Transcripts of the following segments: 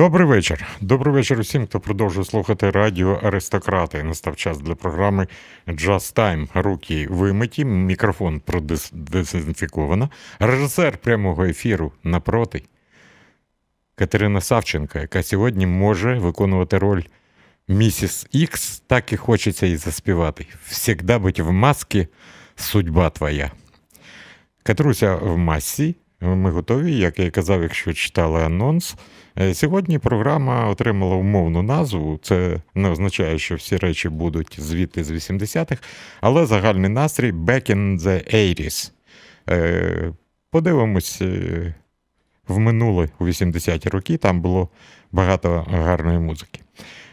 Добрий вечір. Добрий вечір усім, хто продовжує слухати радіо Аристократи. Настав час для програми Just Time. Руки вимиті, мікрофон продезінфіковано. Режисер прямого ефіру напроти Катерина Савченка, яка сьогодні може виконувати роль місіс Ікс, так і хочеться і заспівати. Всегда бути в масці, судьба твоя. Катруся в масці. Ми готові, як я казав, якщо читали анонс. Е, сьогодні програма отримала умовну назву. Це не означає, що всі речі будуть звідти з 80-х, але загальний настрій Back in the 80s. Е, подивимось е, в минуле у 80-ті роки, там було багато гарної музики.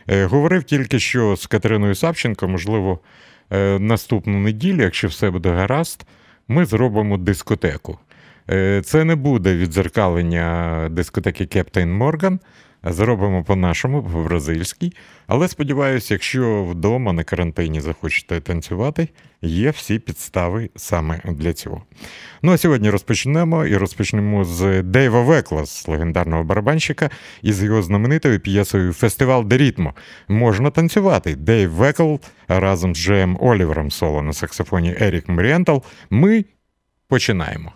Говорив тільки що з Катериною Савченко, можливо, наступну неділю, якщо все буде гаразд, ми зробимо дискотеку. Е, це не буде відзеркалення дискотеки Кептейн Морган. Зробимо по-нашому, по-бразильській. Але сподіваюся, якщо вдома на карантині захочете танцювати, є всі підстави саме для цього. Ну а сьогодні розпочнемо і розпочнемо з Дейва Векла, з легендарного барабанщика, і з його знаменитою п'єсою Фестивал де Рітмо. Можна танцювати. Дейв Векл разом з Джеєм Олівером соло на саксофоні Ерік Мрієнтал. Ми починаємо.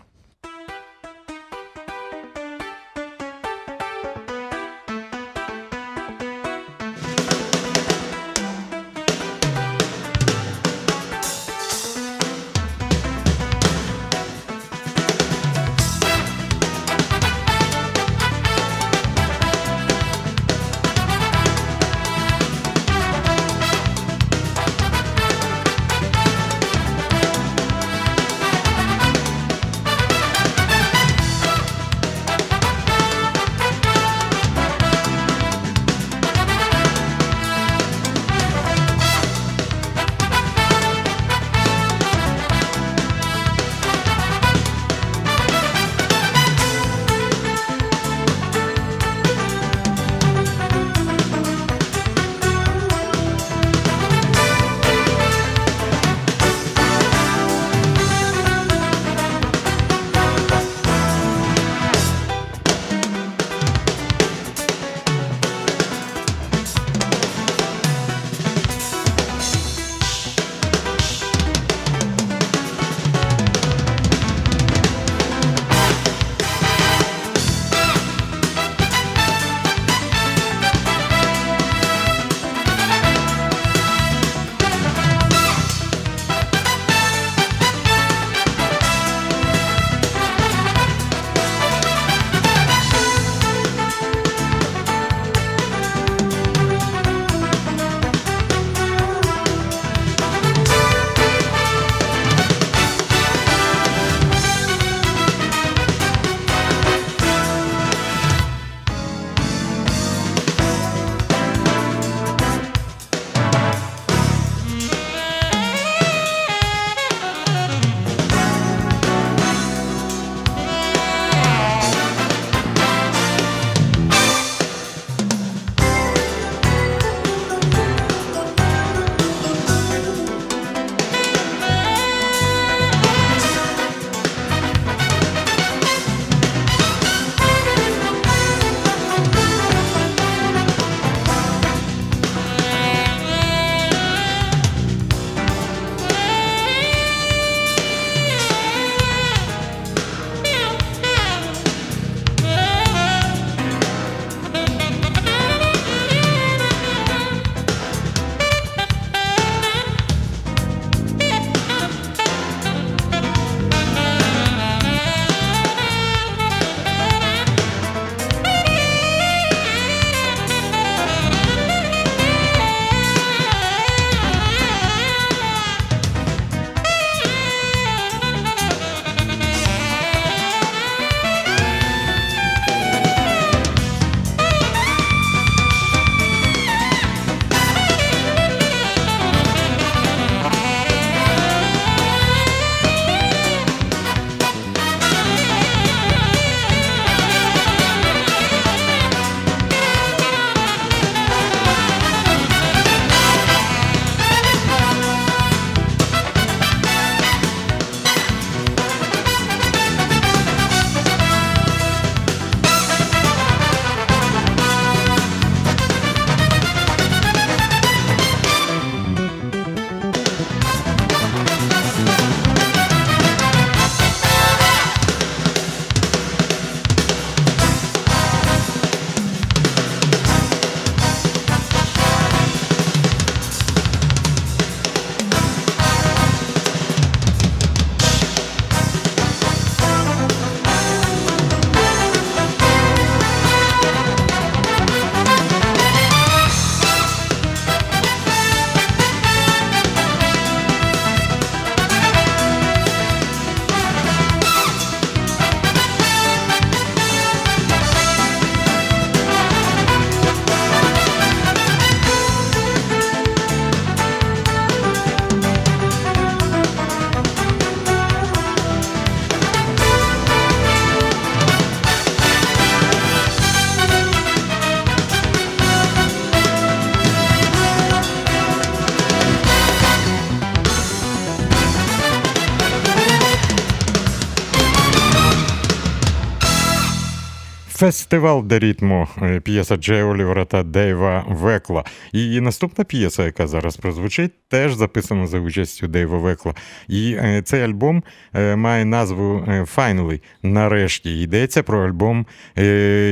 Fest Фестиваль де ритму, е, п'єса Джей Олівера та Дейва Векла. І наступна п'єса, яка зараз прозвучить, теж записана за участю Дейва Векла. І е, цей альбом е, має назву Finally. Нарешті йдеться про альбом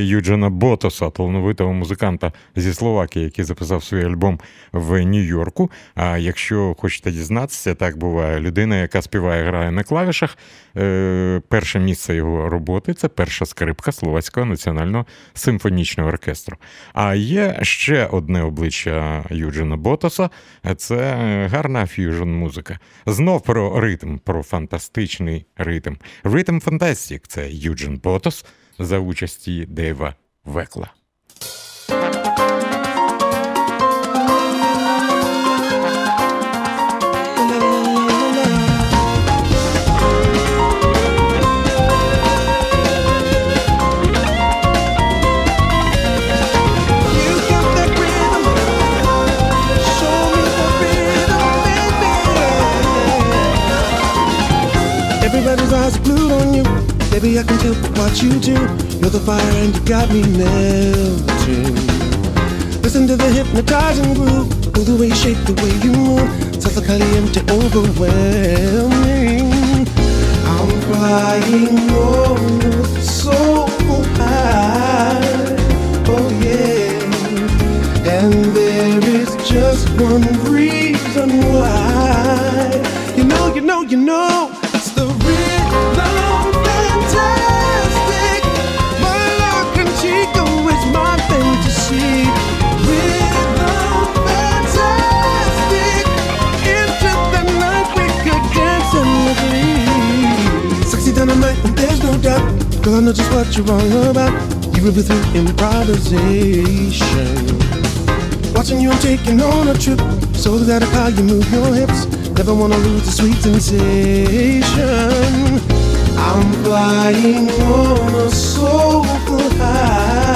Юджена Ботоса, талановитого музиканта зі Словакії, який записав свій альбом в Нью-Йорку. А якщо хочете дізнатися, так буває людина, яка співає, грає на клавішах. Перше місце його роботи це перша скрипка словацького національного симфонічного оркестру. А є ще одне обличчя Юджина Ботоса це гарна ф'южн музика. Знов про ритм, про фантастичний ритм. Rhythm Fantastic це Юджин Ботос за участі Дейва Векла. Baby, I can tell what you do. You're the fire and you got me melting. Listen to the hypnotizing groove. Ooh, the way you shake, the way you move. Salsa caliente, overwhelming. I'm flying so high. Oh, yeah. And there is just one reason why. You know, you know, you know. And there's no doubt. Cause I know just what you're all about. You river through improvisation. Watching you, I'm taking on a trip. So that how you move your hips. Never wanna lose the sweet sensation. I'm flying on a soulful high.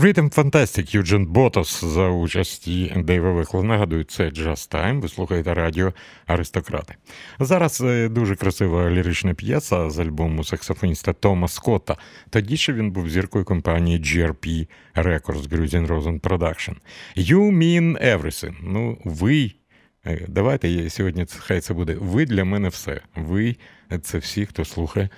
Rhythm Fantastic, Юджин Ботос за участі Дейва Вихла. Нагадую, це Just Time. Ви слухаєте радіо Аристократи. Зараз е, дуже красива лірична п'єса з альбому саксофоніста Тома Скотта. Тоді ще він був зіркою компанії GRP Records Grusin Rosen Production. You mean everything. Ну, ви. е, Давайте сьогодні хай це буде. Ви для мене все. Ви це всі, хто слухає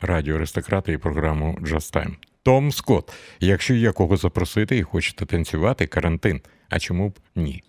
радіо Аристократи і програму Just Time. Том Скотт. Якщо є кого запросити і хочете танцювати, карантин. А чому б ні?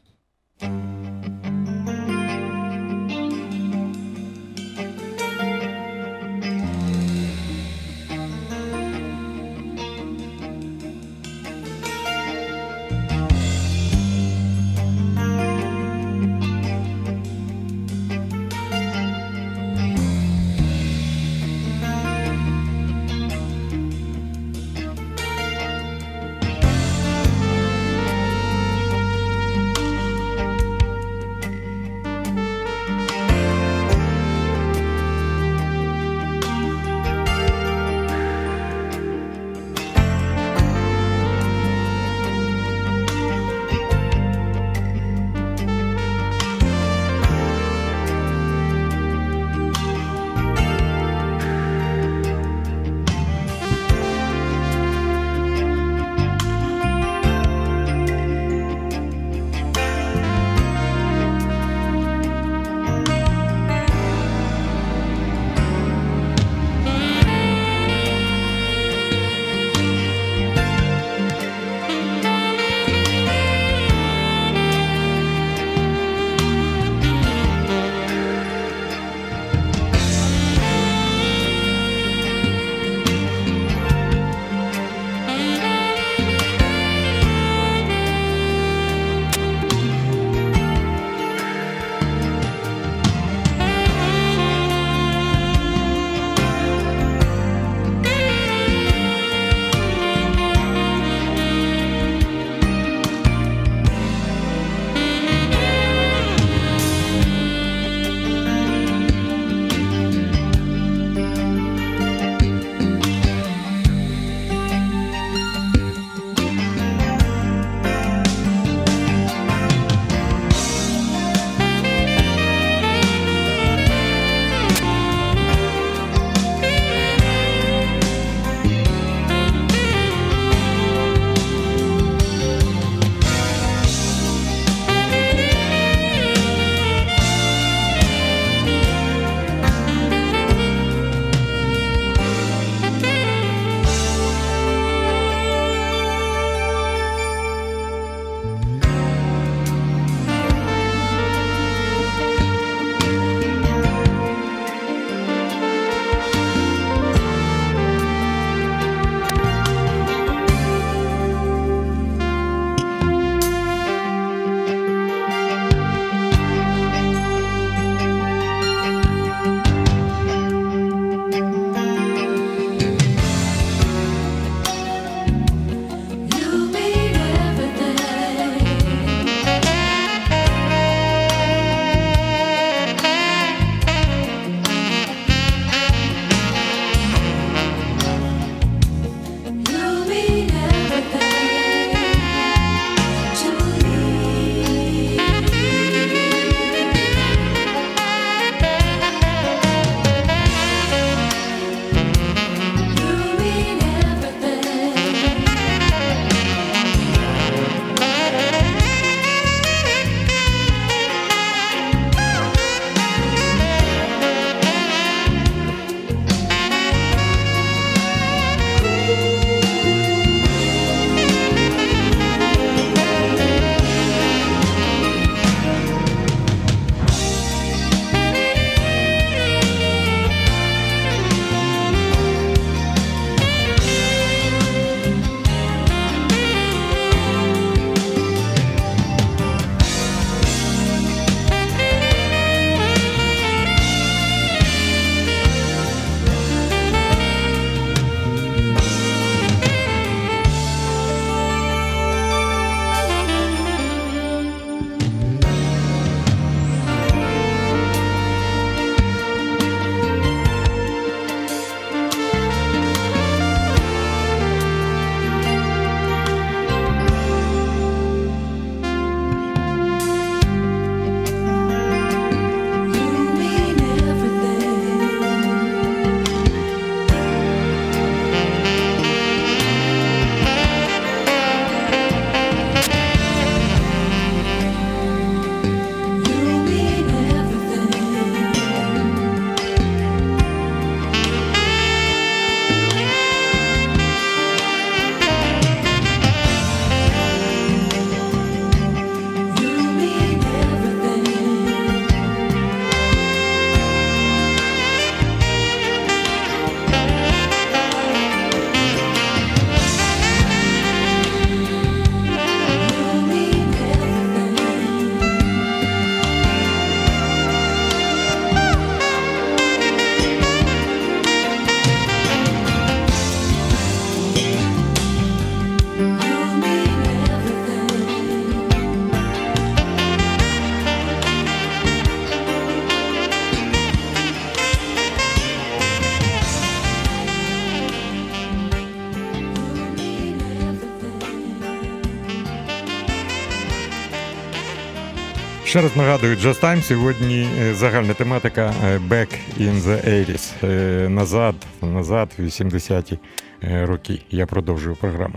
Ще раз нагадую, Just Time сьогодні е, загальна тематика е, Back in the 80s. Е, назад, назад, 80-ті роки. Я продовжую програму.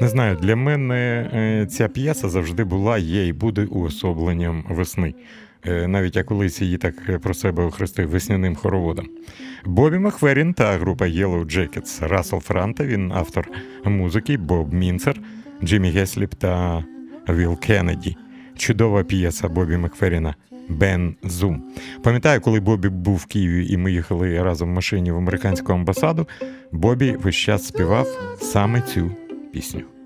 Не знаю, для мене ця п'єса завжди була, є і буде уособленням весни. Навіть я колись її так про себе охрестив весняним хороводом. Бобі Макферін та група Yellow Jackets, Рассел Ферранте, він автор музики, Боб Мінцер, Джиммі Гесліп та Вілл Кеннеді. Чудова п'єса Бобі Макферіна Bang Zoom. Пам'ятаю, коли Бобі був в Києві і ми їхали разом в машині в американську амбасаду. Бобі весь час співав саме цю пісню.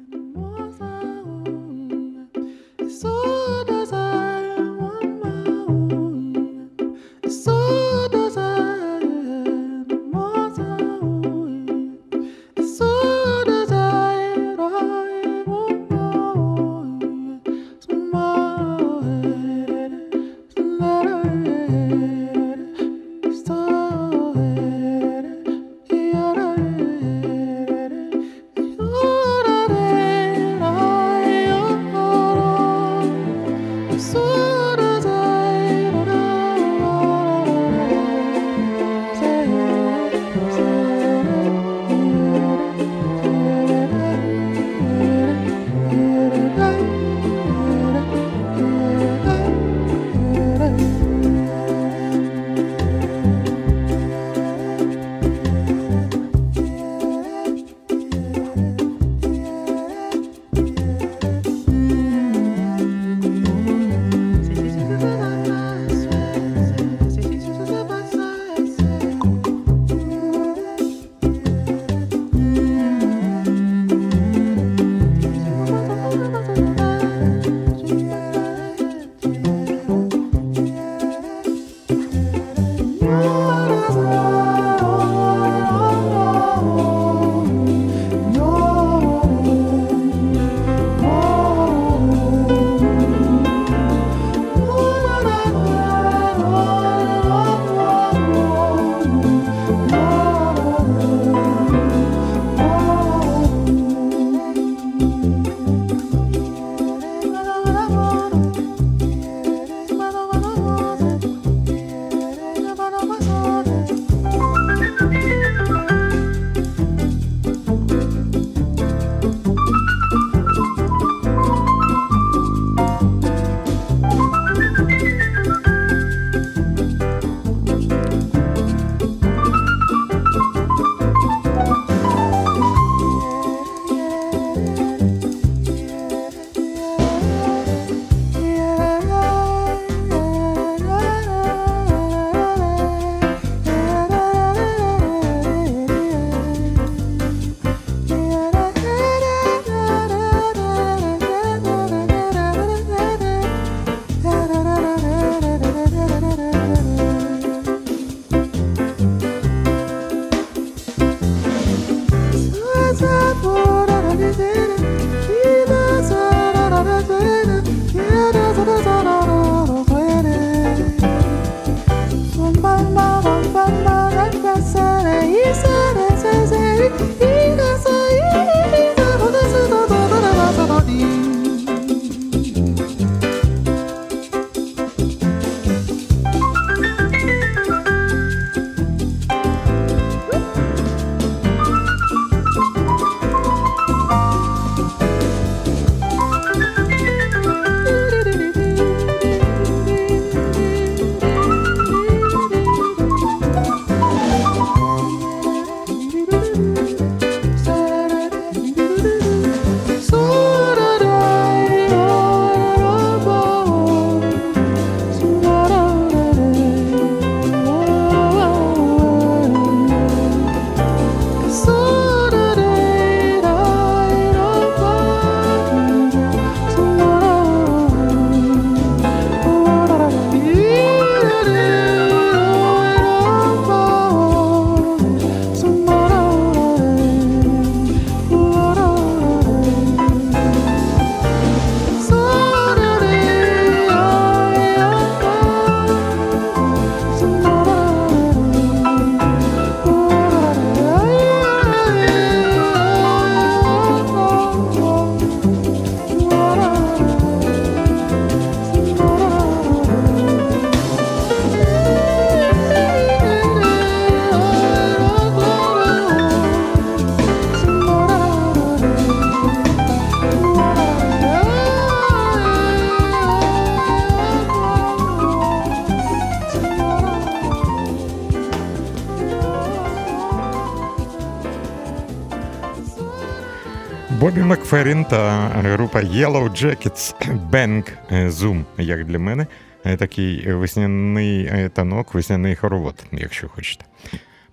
Макферін та група Yellow Jackets Bang Zoom, як для мене, такий весняний танок, весняний хоровод, якщо хочете.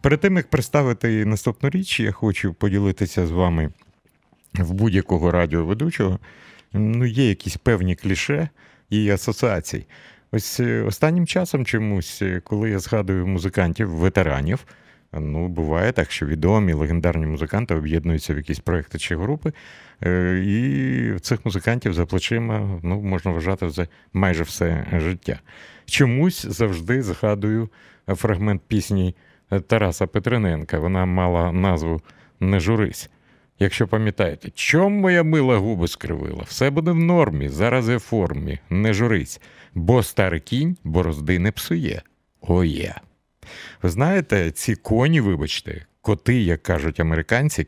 Перед тим, як представити наступну річ, я хочу поділитися з вами в будь-якого радіоведучого. Ну, є якісь певні кліше і асоціації. Ось останнім часом чомусь, коли я згадую музикантів, ветеранів. Ну, буває так, що відомі легендарні музиканти об'єднуються в якісь проекти чи групи, е, і цих музикантів за плечима ну, можна вважати за майже все життя. Чомусь завжди згадую фрагмент пісні Тараса Петрененка. Вона мала назву Не журись. Якщо пам'ятаєте, чому моя мила губи скривила? Все буде в нормі, зараз є формі, не журись, бо старий кінь борозди не псує. Oh yeah. Ви знаєте, ці коні, вибачте, коти, як кажуть американці,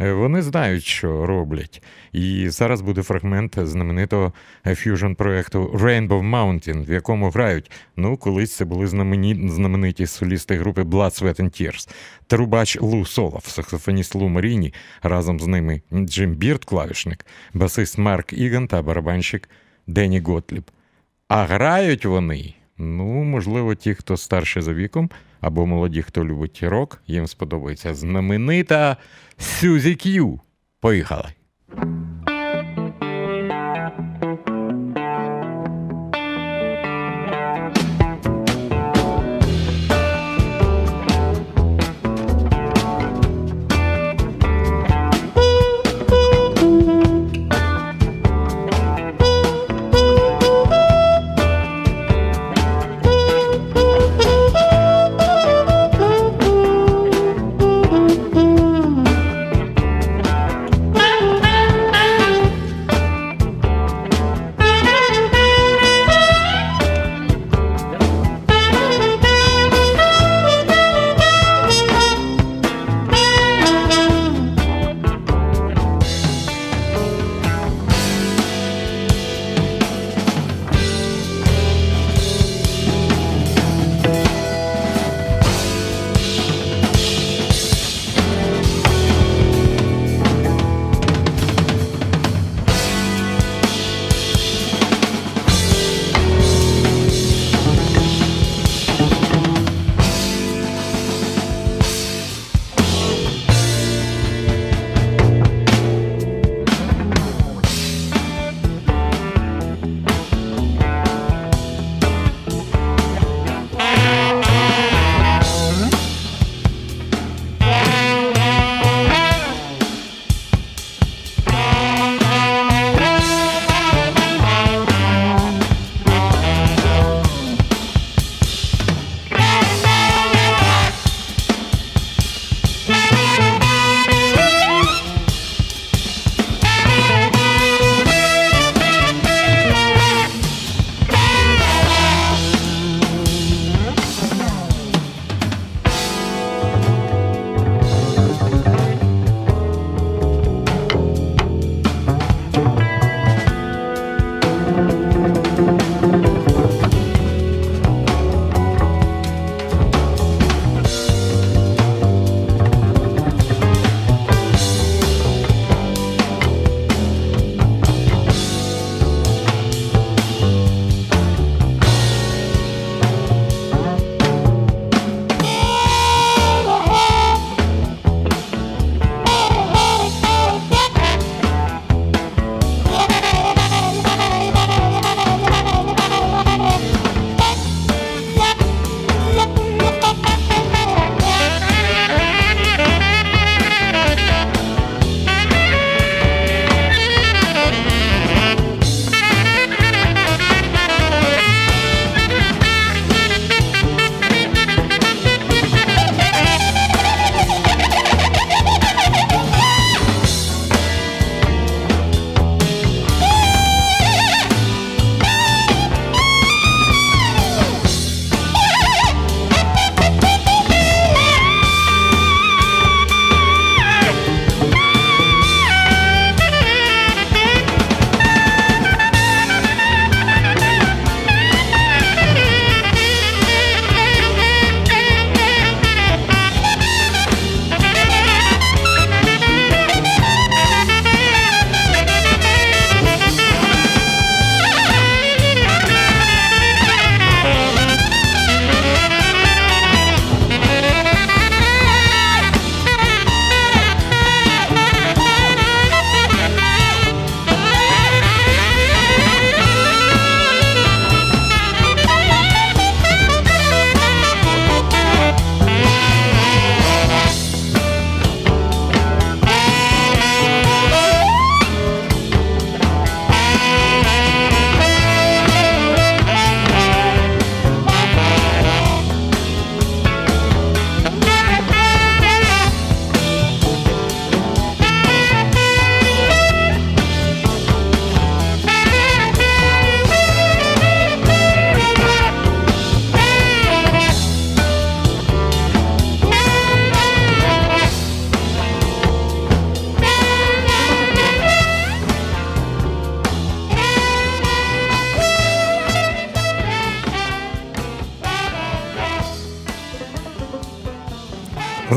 е, вони знають, що роблять. І зараз буде фрагмент знаменитого фьюжн проєкту Rainbow Mountain, в якому грають. Ну, колись це були знамені, знамениті солісти групи Blood, Sweat and Tears. Трубач Лу Солофф, саксофоніст Лу Маріні, разом з ними Джим Бірд, клавішник, басист Марк Іган та барабанщик Денні Готліб. А грають вони. Ну, можливо, ті, хто старше за віком, або молоді, хто любить рок, їм сподобається знаменита Сюзі К'ю. Поїхали!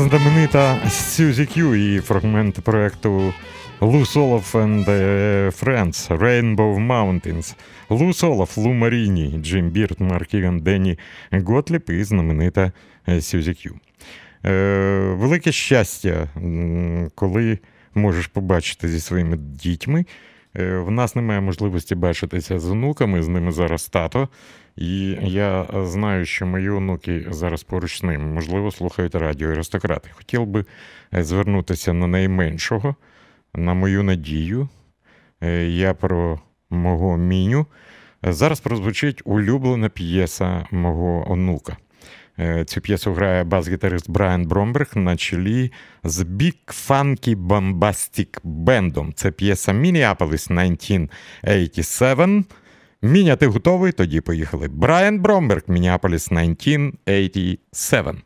Знаменита Сюзі Q і фрагмент проекту Loose Olaf and Friends Rainbow Mountains. Loose Olaf, Лу Маріні, Джим Бірд, Марк Іган, Денні Готліп і знаменита Сюзі Q. Е, велике щастя, коли можеш побачити зі своїми дітьми. Е, в нас немає можливості бачитися з онуками, з ними зараз тато. І я знаю, що мої онуки зараз поруч з ним, можливо, слухають радіо аристократи. Хотів би е, звернутися на найменшого, на мою надію. Е, я про мого міню. Зараз прозвучить улюблена п'єса мого онука. Е, цю п'єсу грає бас-гітарист Брайан Бромберг на чолі з Big Funky Bombastic Band. Це п'єса Minneapolis 1987. Міня, ти готовий? Тоді поїхали. Брайан Бромберг, Мініаполіс 1987.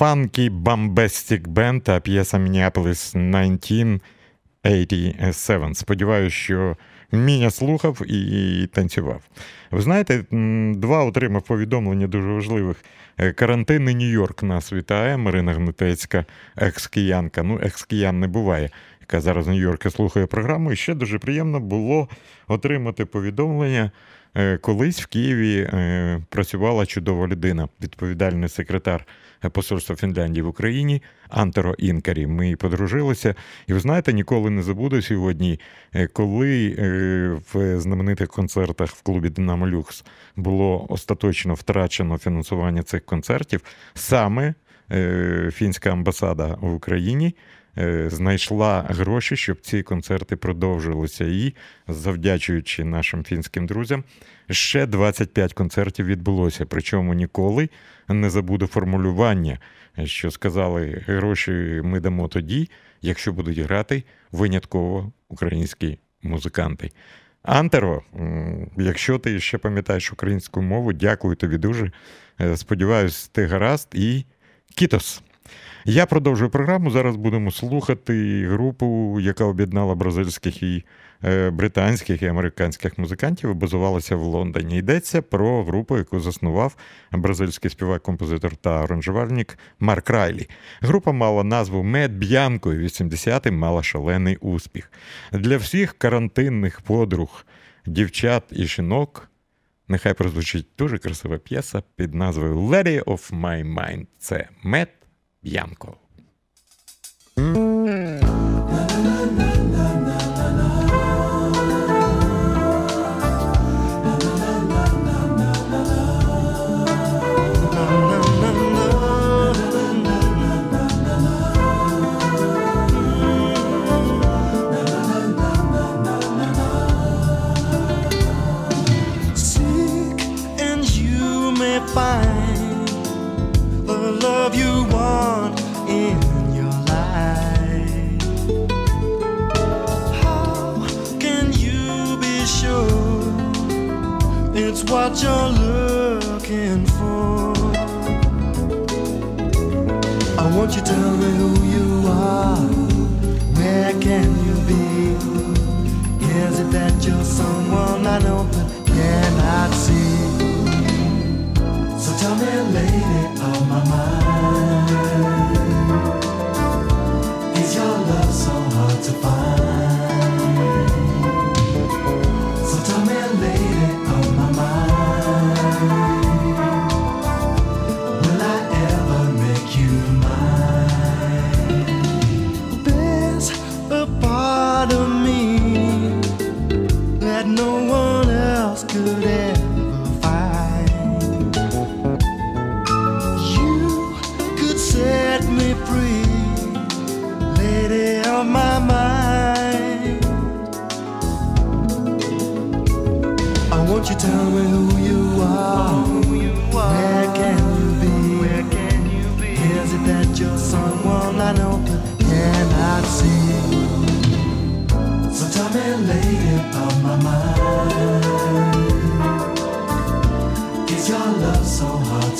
Funky Bombastic Band та п'єса Minneapolis 1987. Сподіваюся, що Міня слухав і танцював. Ви знаєте, два отримав повідомлення дуже важливих. Е, карантинний Нью-Йорк нас вітає. Марина Гнатецька, екс-киянка. Ну, екс-киян не буває, яка зараз в Нью-Йорку слухає програму. І ще дуже приємно було отримати повідомлення. Е, колись в Києві е, працювала чудова людина, відповідальний секретар посольства Фінляндії в Україні Антеро Інкарі. Ми подружилися, і ви знаєте, ніколи не забуду сьогодні, е, коли в знаменитих концертах в клубі Динамо Люкс було остаточно втрачено фінансування цих концертів, саме фінська амбасада в Україні. Е, знайшла гроші, щоб ці концерти продовжилися. І, завдячуючи нашим фінським друзям, ще 25 концертів відбулося. Причому ніколи не забуду формулювання, що сказали, гроші ми дамо тоді, якщо будуть грати винятково українські музиканти. Антеро, якщо ти ще пам'ятаєш українську мову, дякую тобі дуже. Е, сподіваюсь, ти гаразд і кітос. Я продовжую програму. Зараз будемо слухати групу, яка об'єднала бразильських і е, британських і американських музикантів і базувалася в Лондоні. Йдеться про групу, яку заснував бразильський співак, композитор та аранжувальник Марк Райлі. Група мала назву Мед Б'янко і 80-м мала шалений успіх. Для всіх карантинних подруг, дівчат і жінок. Нехай прозвучить дуже красива п'єса під назвою Lady of My Mind. Це мед Bianco. What you're looking for. I want you to tell me who you are. Where can you be? Is it that you're someone I know but cannot see? So tell me, lady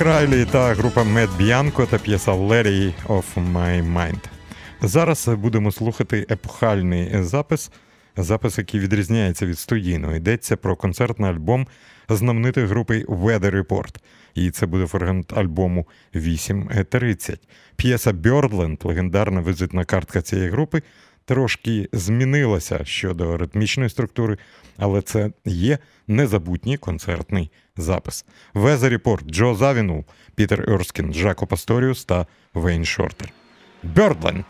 Марк Райлі та група Мед Б'янко та п'єса Larry of My Mind. Зараз будемо слухати епохальний запис, запис, який відрізняється від студійного. Йдеться про концертний альбом знаменитої групи Weather Report. І це буде фрагмент альбому 8.30. П'єса Birdland, легендарна візитна картка цієї групи, трошки змінилася щодо ритмічної структури, але це є незабутній концертний запис. Report, Джо Завінул, Пітер Ерскін, Жако Пасторіус та Вейн Шортер. Birdland.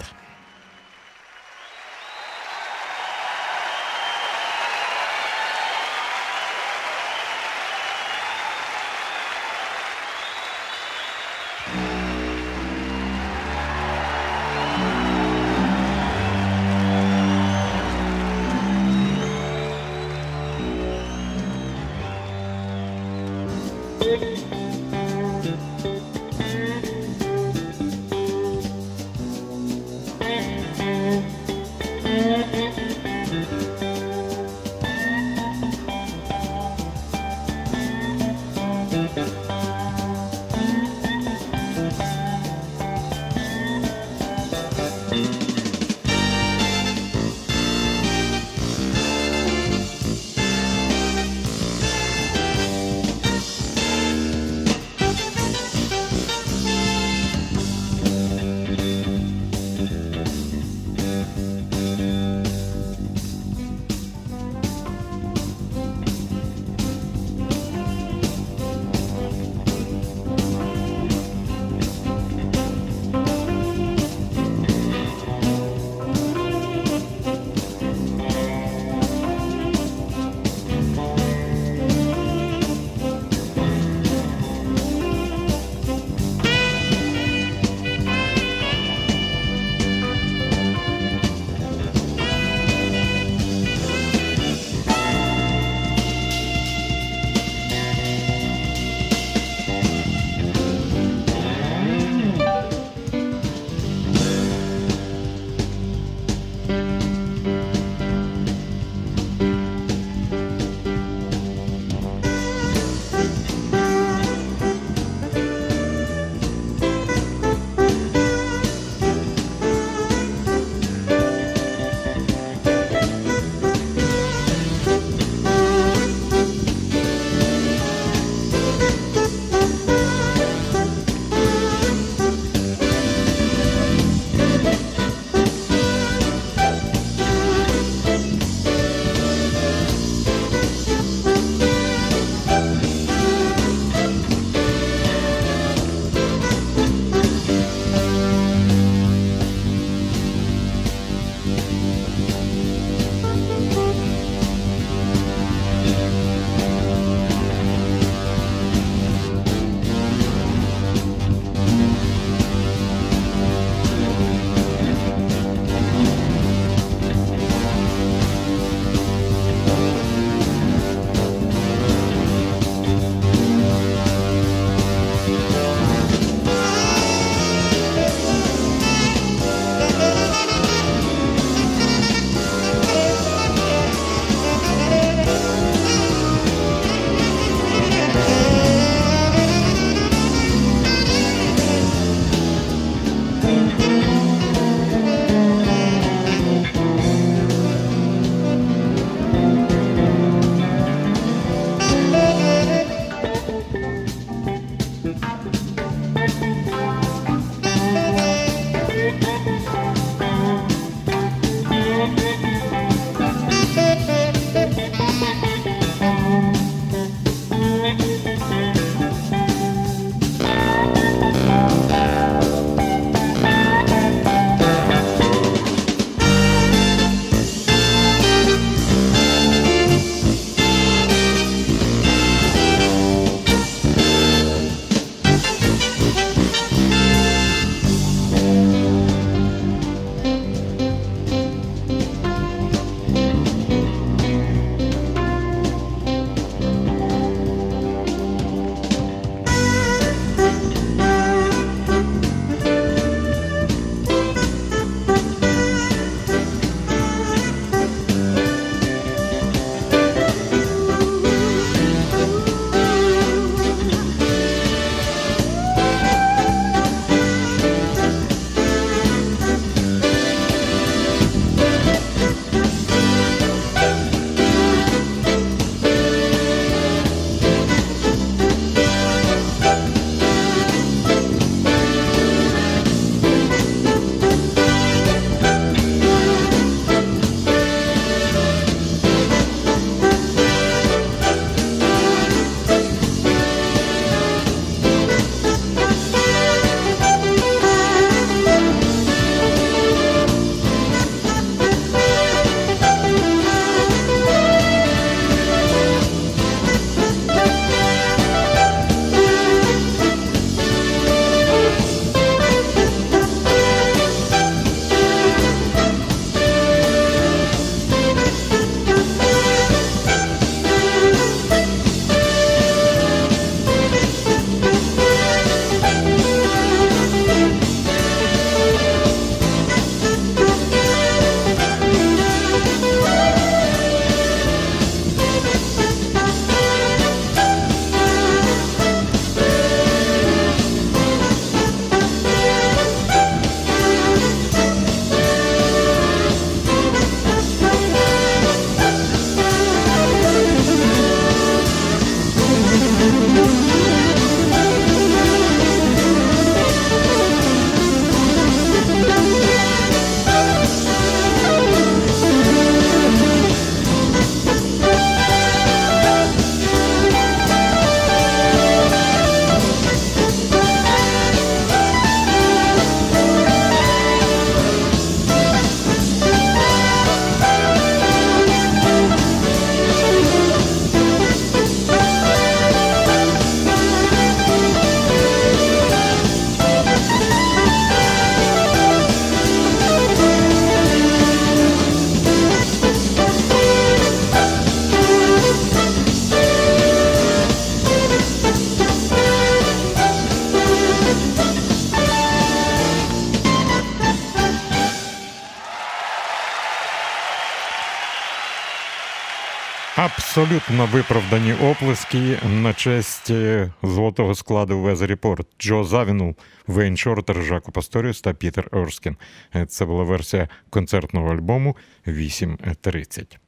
Абсолютно виправдані оплески на честь е, золотого складу Report Джо Завіну, Вейн Шортер, Жако Пасторіус та Пітер Орскін. Е, це була версія концертного альбому 8.30.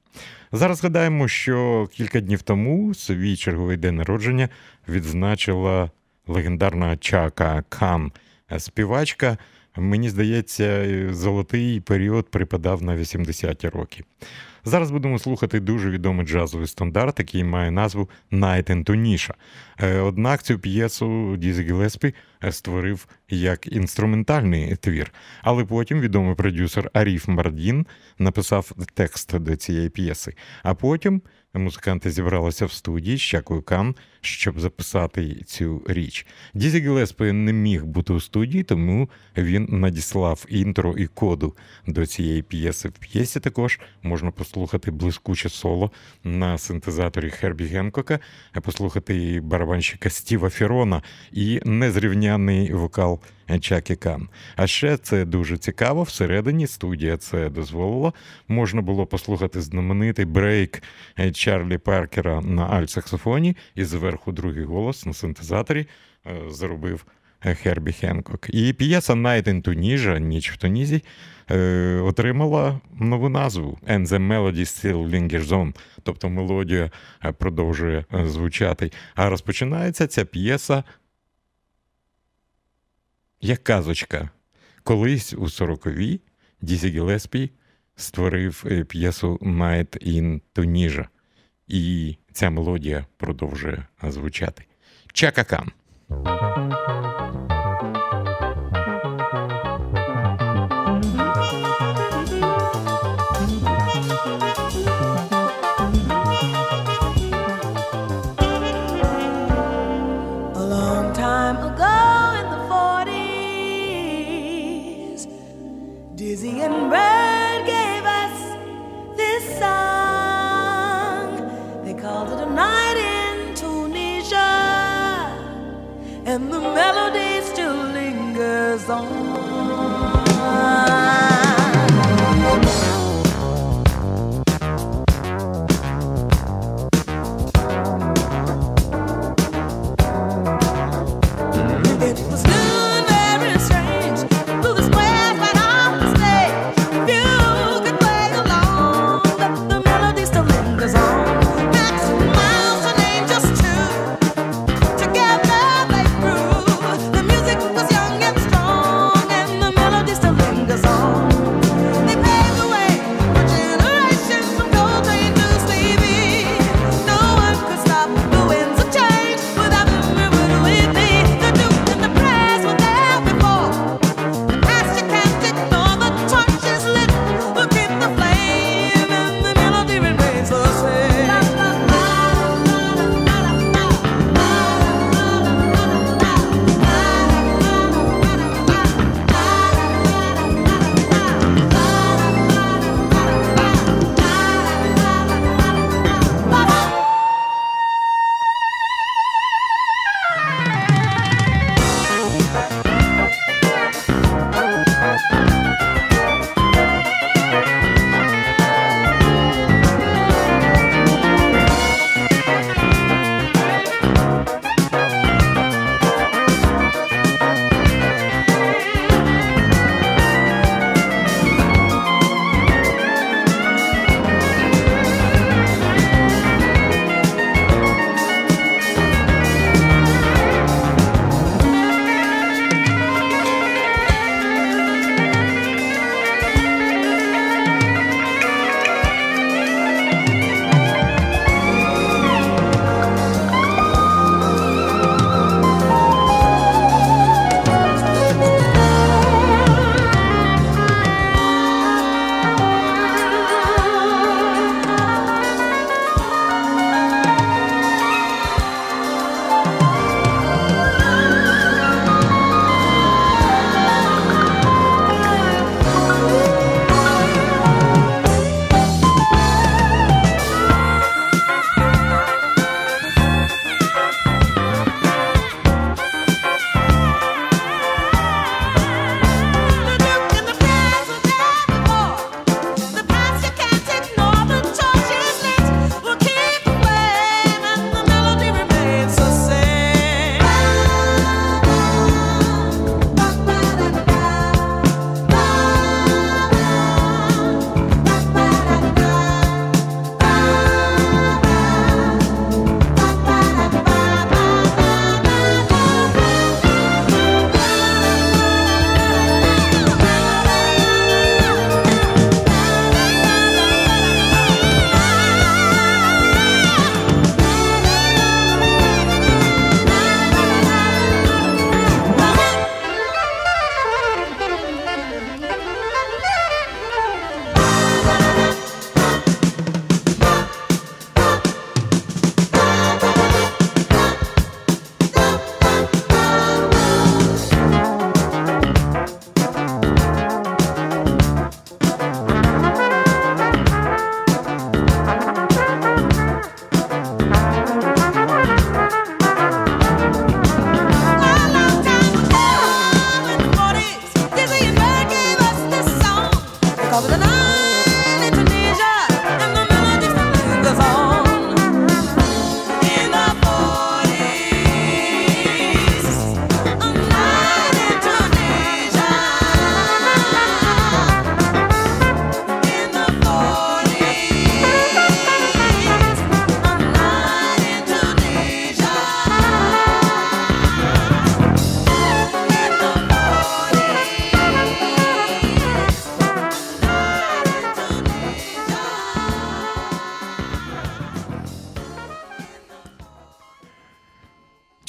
Зараз згадаємо, що кілька днів тому свій черговий день народження відзначила легендарна Чака Кан, співачка. Мені здається, золотий період припадав на 80-ті роки. Зараз будемо слухати дуже відомий джазовий стандарт, який має назву «Night in Tunisia». Е, однак цю п'єсу Дізі Гілеспі е, створив як інструментальний твір, але потім відомий продюсер Аріф Мардін написав текст до цієї п'єси. А потім музиканти зібралися в студії з Чакою Кан, щоб записати цю річ. Дізі Гілеспі не міг бути у студії, тому він надіслав інтро і коду до цієї п'єси. В п'єсі також можна послухати блискуче соло на синтезаторі Хербі Генкока, послухати барабанщика Стіва Ферона і незрівняний вокал Чакі Кан. А ще це дуже цікаво. Всередині студія це дозволила. Можна було послухати знаменитий брейк Чарлі Паркера на альт-саксофоні, і зверху другий голос на синтезаторі е, заробив. Хербі Хенкок. І п'єса «Night in Tunisia», ніч в Тунізі, е, отримала нову назву «And the melody still lingers on», тобто мелодія е, продовжує звучати. А розпочинається ця п'єса як казочка. Колись у 40-ві Дізі Гілеспі створив п'єсу «Night in Tunisia». І ця мелодія продовжує звучати. Чакакан. And the melody still lingers on.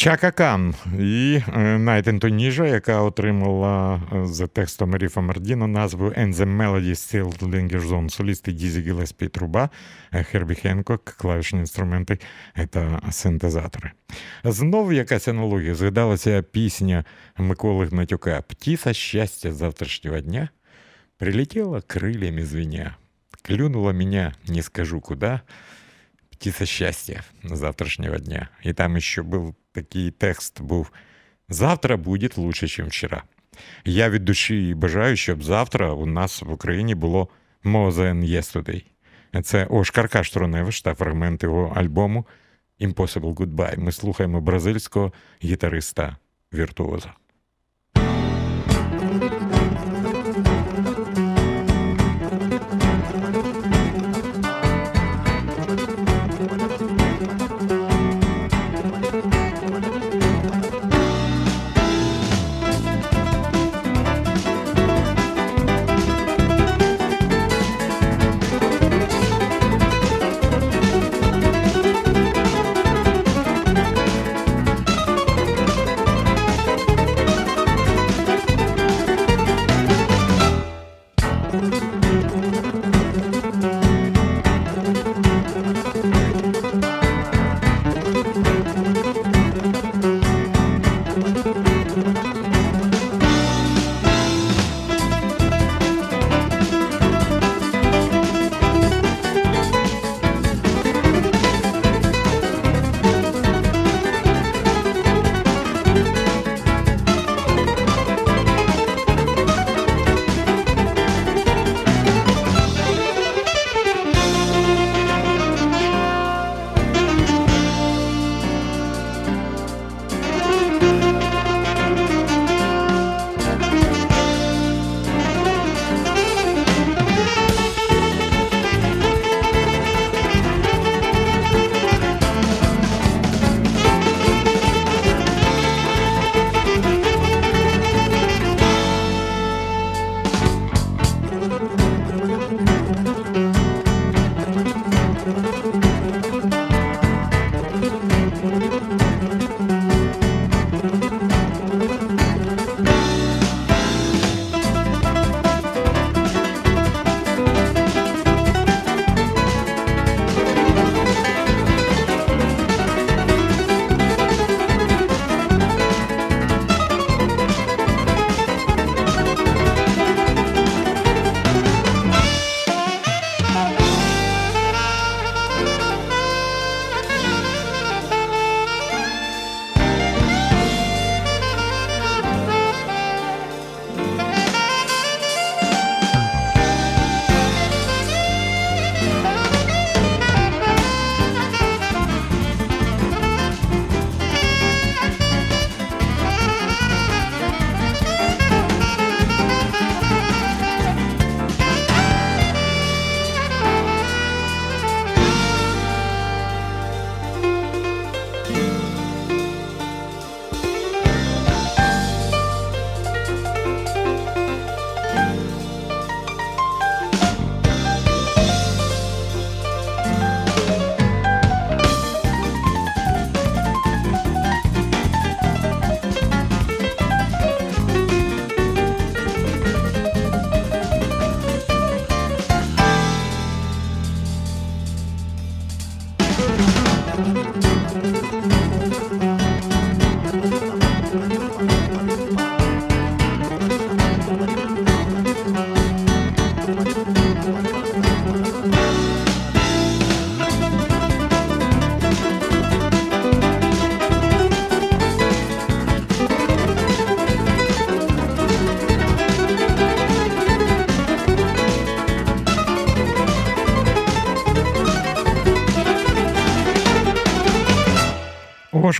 Чака Кан. І е, Night in Tunisia, яка отримала е, за текстом Аріфа Мардіна назву «And the Melody Still Lingers On», солісти Дізі Гілеспі труба, е, Хербі Хенкок, клавішні інструменти та синтезатори. Знову якась аналогія. Згадалася пісня Миколи Гнатюка «Птица счастья завтрашнего дня прилетела крыльями звеня, клюнула меня, не скажу куда, птица счастья завтрашнего дня. И там еще был такий текст був Завтра буде лучше, ніж вчора. Я від душі бажаю, щоб завтра у нас в Україні було More Than Yesterday. Це Ошкар Каштроневич та фрагмент його альбому Impossible Goodbye. Ми слухаємо бразильського гітариста віртуоза.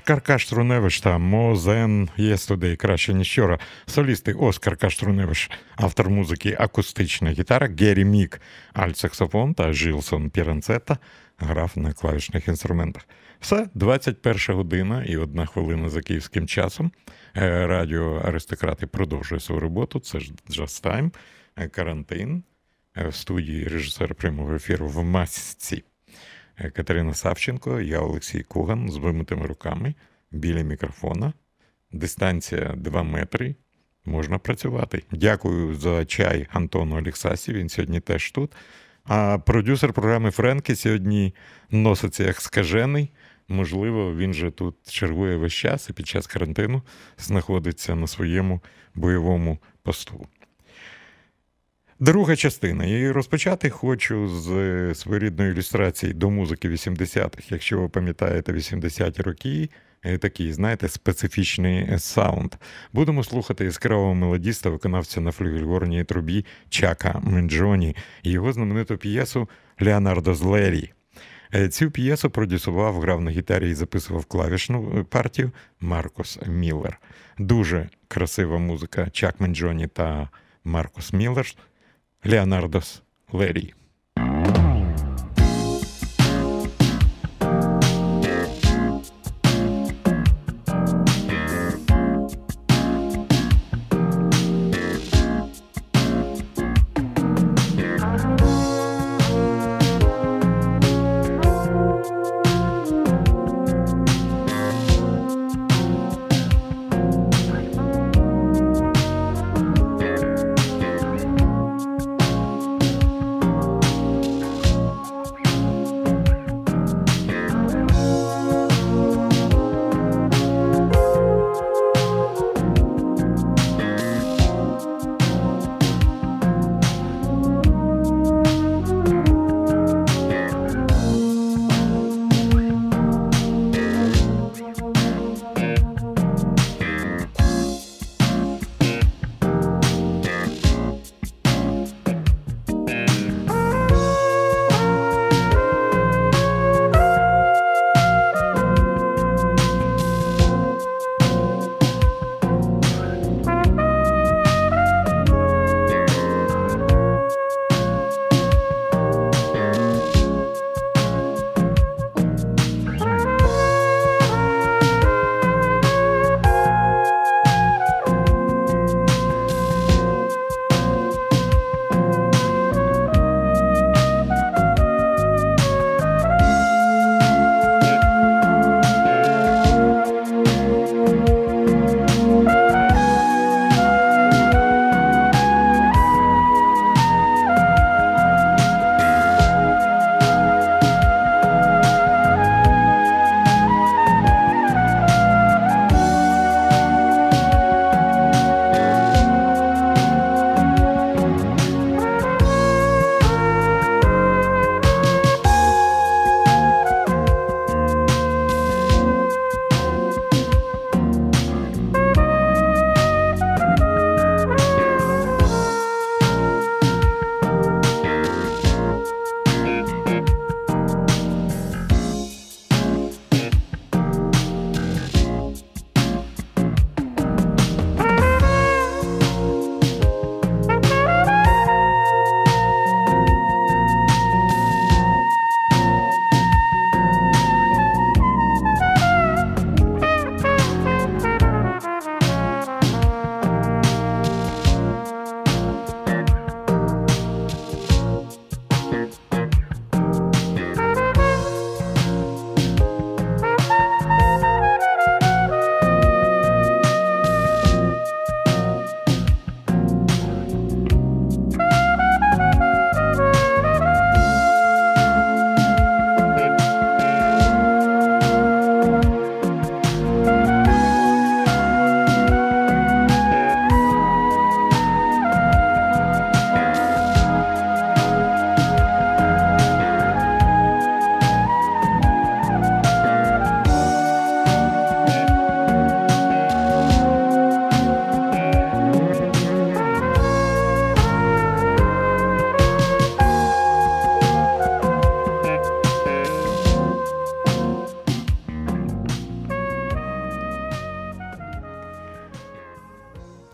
Оскар Кастро-Невес та More Than Yesterday краще ніж вчора. Солісти Оскар Кастро-Невес, автор музики акустична гітара, Геррі Мік, альт-саксофон та Жилсон Перанцетта грав на клавішних інструментах. Все, 21 година і одна хвилина за київським часом. Е, Радіо Аристократи продовжує свою роботу. Це ж Jazz Time, е, карантин. Е, В студії режисер прямого ефіру в масці Катерина Савченко, я Олексій Коган з вимитими руками. біля мікрофона, дистанція 2 метри. Можна працювати. Дякую за чай Антону Олексасі. Він сьогодні теж тут. А продюсер програми Френки сьогодні носиться як скажений. Можливо, він же тут чергує весь час і під час карантину знаходиться на своєму бойовому посту. Друга частина. І розпочати хочу з е, своєрідної ілюстрації до музики 80-х. Якщо ви пам'ятаєте 80-ті роки, е, такий, знаєте, специфічний е, саунд. Будемо слухати яскравого мелодіста, виконавця на флюгельгорній трубі Чака Менджоні і його знамениту п'єсу Леонардо Злері. Цю п'єсу продюсував, грав на гітарі і записував клавішну партію Маркос Міллер. Дуже красива музика Чак Менджоні та Маркос Міллер. Леонардос Лері.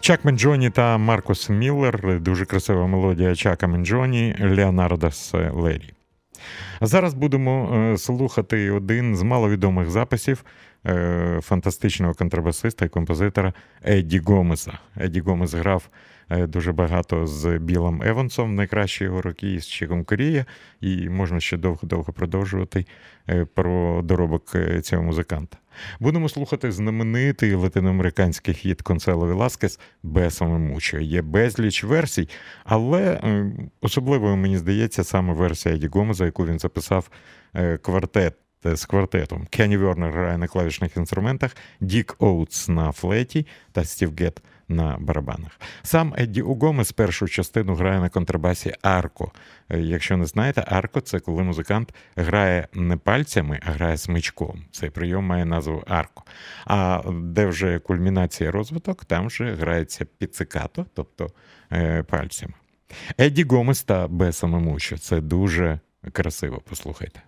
Чак Менджоні та Маркус Міллер. Дуже красива мелодія Чака Менджоні, Леонардос Лері. А зараз будемо е, слухати один з маловідомих записів е, фантастичного контрабасиста і композитора Едді Гомеса. Едді Гомес грав е, дуже багато з Білом Евансом, найкращі його роки, з Чіком Корія, і можна ще довго-довго продовжувати про доробок цього музиканта. Будемо слухати знаменитий латиноамериканський хіт Консуело Веласкес «Бесаме мучо. Є безліч версій, але е, особливою, мені здається, саме версія Еді Гомеза, яку він записав е, квартет е, з квартетом. Кенні Вернер грає на клавішних інструментах, Дік Оутс на флеті та Стів Гет на барабанах. Сам Едді Гомес першу частину грає на контрабасі арко. Е, Якщо не знаєте, арко це коли музикант грає не пальцями, а грає смичком. Цей прийом має назву арко. А де вже кульмінація розвиток, там вже грається піцикато, тобто е, пальцями. Едді Гомес та Беса Мамучо. Це дуже красиво. Послухайте.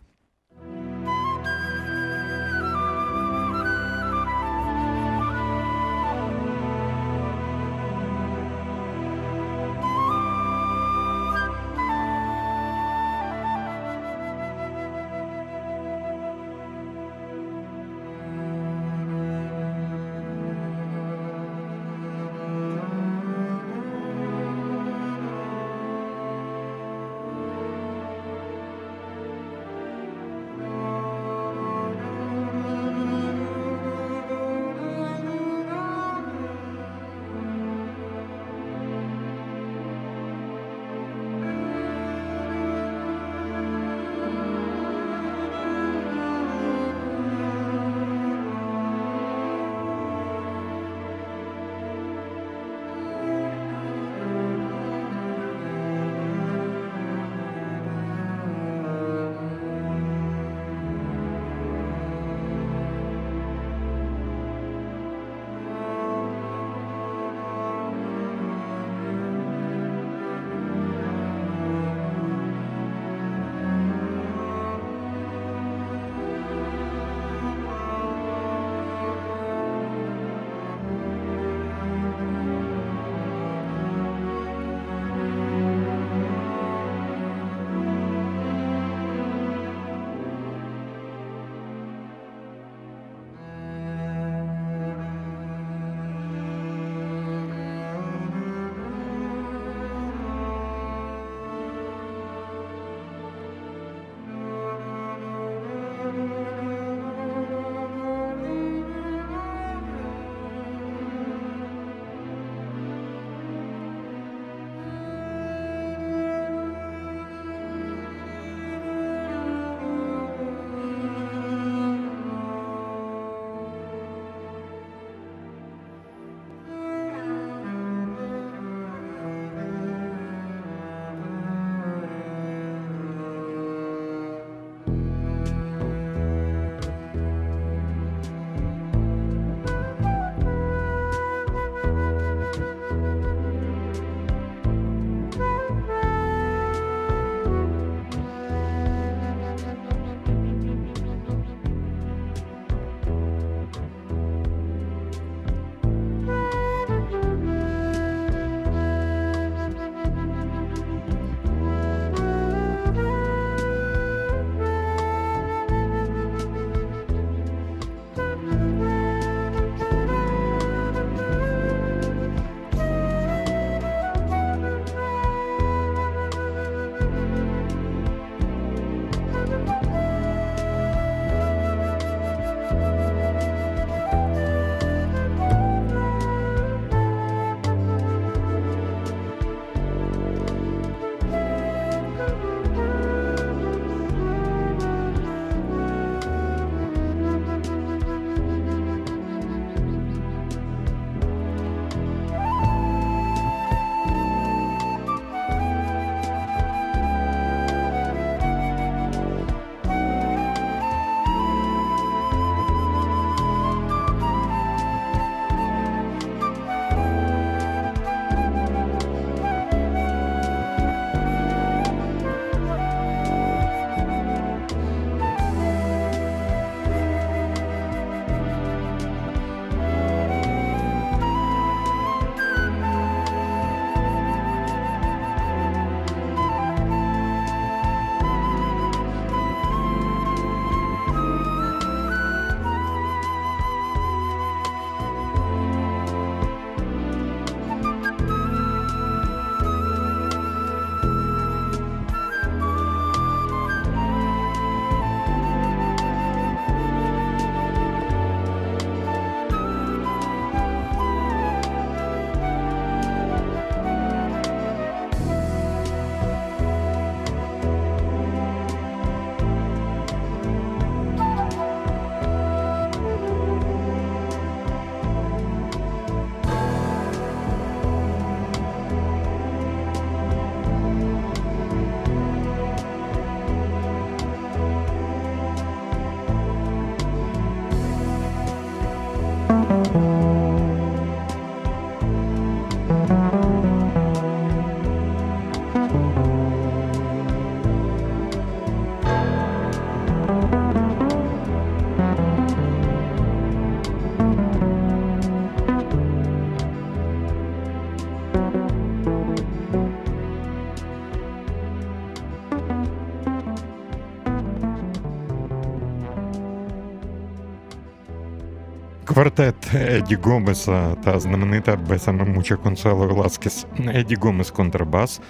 Квартет Еді Гомеса та знаменита Бесаме Мучо Консуело Веласкес, Еді Гомес контрабас,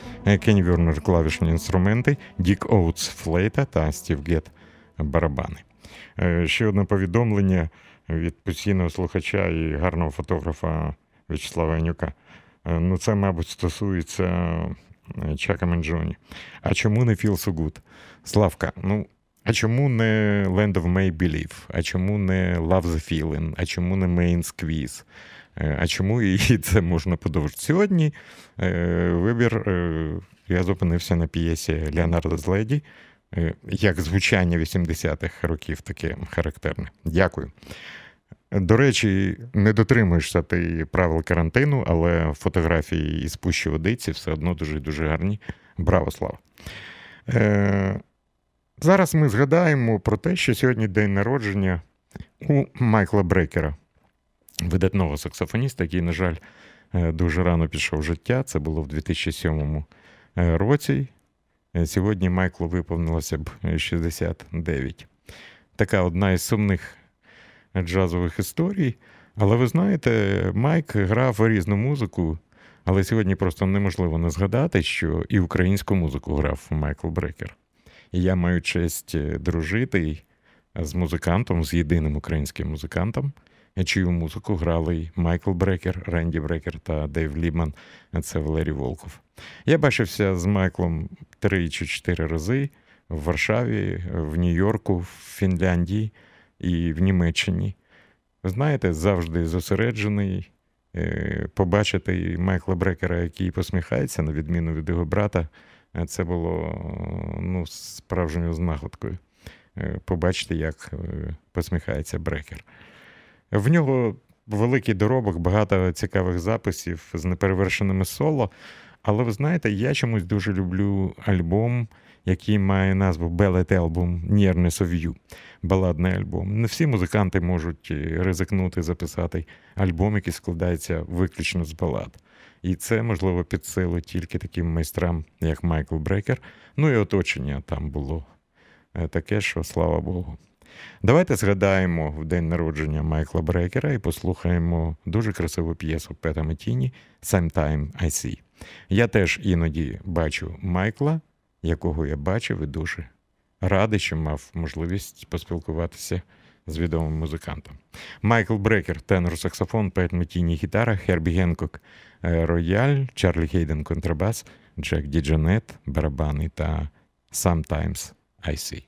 Кенні Вернер клавішні інструменти, Дік Оутс флейта та Стів Гет барабани. Е, Ще одне повідомлення від постійного слухача і гарного фотографа В'ячеслава Янюка. Е, Ну, це, мабуть, стосується е, Чака Менджоні. А чому не So Good? Славка, ну, а чому не Land of May Believe? А чому не Love the Feeling? А чому не Main Squeeze? Е, А чому і це можна подовжити? Сьогодні е, вибір, е, я зупинився на п'єсі Леонардо Зледі, як звучання 80-х років таке характерне. Дякую. До речі, не дотримуєшся ти правил карантину, але фотографії із пущі водиці все одно дуже дуже гарні. Браво, слава! Е, зараз ми згадаємо про те, що сьогодні день народження у Майкла Брекера, видатного саксофоніста, який, на жаль, е, дуже рано пішов життя. Це було в 2007 е, році. Е, Сьогодні Майклу виповнилося б е, 69. Така одна із сумних джазових історій. Але ви знаєте, Майк грав різну музику, але сьогодні просто неможливо не згадати, що і українську музику грав Майкл Брекер. І я маю честь е, дружити з музикантом, з єдиним українським музикантом, чию музику грали Майкл Брекер, Ренді Брекер та Дейв Лібман. Це Валерій Волков. Я бачився з Майклом три чи чотири рази в Варшаві, в Нью-Йорку, в Фінляндії і в Німеччині. Знаєте, завжди зосереджений. Е, Побачити Майкла Брекера, який посміхається, на відміну від його брата, це було ну, справжньою знаходкою. Е, Побачити, як е, посміхається Брекер. В нього великий доробок, багато цікавих записів з неперевершеними соло. Але ви знаєте, я чомусь дуже люблю альбом, який має назву Bellet Album Nearness of You. Баладний альбом. Не всі музиканти можуть е, ризикнути записати альбом, який складається виключно з балад. І це можливо під силу тільки таким майстрам, як Майкл Брекер. Ну і оточення там було е, таке, що слава Богу. Давайте згадаємо в день народження Майкла Брекера і послухаємо дуже красиву п'єсу Пета Метіні «Sometime I See». Я теж іноді бачу Майкла, якого я бачив і дуже радий, що мав можливість поспілкуватися з відомим музикантом. Майкл Брекер, тенор саксофон, Пет Метіні гітара, Хербі Генкок е, рояль, Чарлі Хейден контрабас, Джек Діджонет, барабани та Sometimes I See.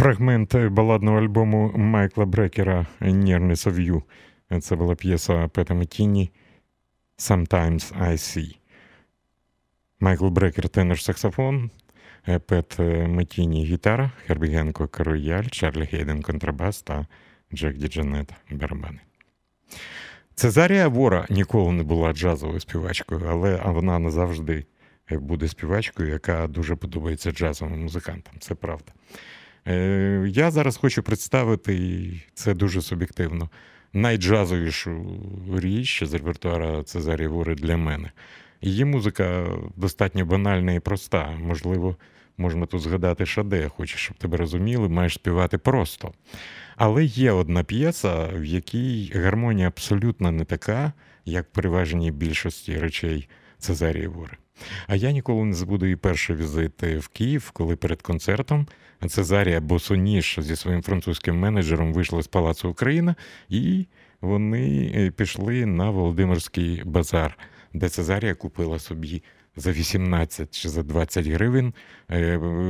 Фрагмент баладного альбому Майкла Брекера «Nearness of You». Це була п'єса Пета Метіні «Sometimes I See». Майкл Брекер тенор саксофон, Пет Метіні гітара, Хербі Генкок рояль, Чарлі Хейден контрабас та Джек Діджонет барабани. Цезарія Евора ніколи не була джазовою співачкою, але вона назавжди буде співачкою, яка дуже подобається джазовим музикантам. Це правда. Е, Я зараз хочу представити, і це дуже суб'єктивно, найджазовішу річ з репертуара Цезарії Вори для мене. Її музика достатньо банальна і проста. Можливо, можна тут згадати Шаде, хочеш, щоб тебе розуміли, маєш співати просто. Але є одна п'єса, в якій гармонія абсолютно не така, як в переваженій більшості речей Цезарії Вори. А я ніколи не забуду і перший візит в Київ, коли перед концертом Цезарія Босоніж зі своїм французьким менеджером вийшли з Палацу Україна, і вони пішли на Володимирський базар, де Цезарія купила собі за 18 чи за 20 гривень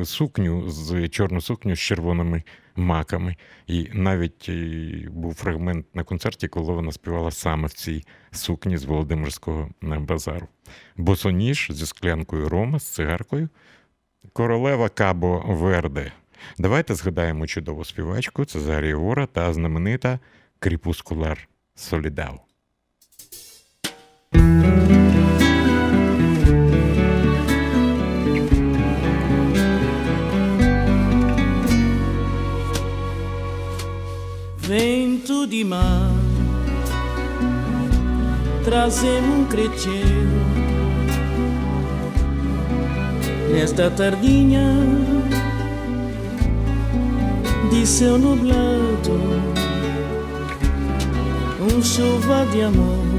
сукню з чорну сукню з червоними маками. І навіть був фрагмент на концерті, коли вона співала саме в цій сукні з Володимирського базару. Босоніж зі склянкою рома, з цигаркою. Королева Кабо Верде. Давайте згадаємо чудову співачку. Цезарію Вора та знаменита Кріпускулар Солідау. Vento di mar, trazemos um cretino. Nesta tardinha de céu nublado, um chuva de amor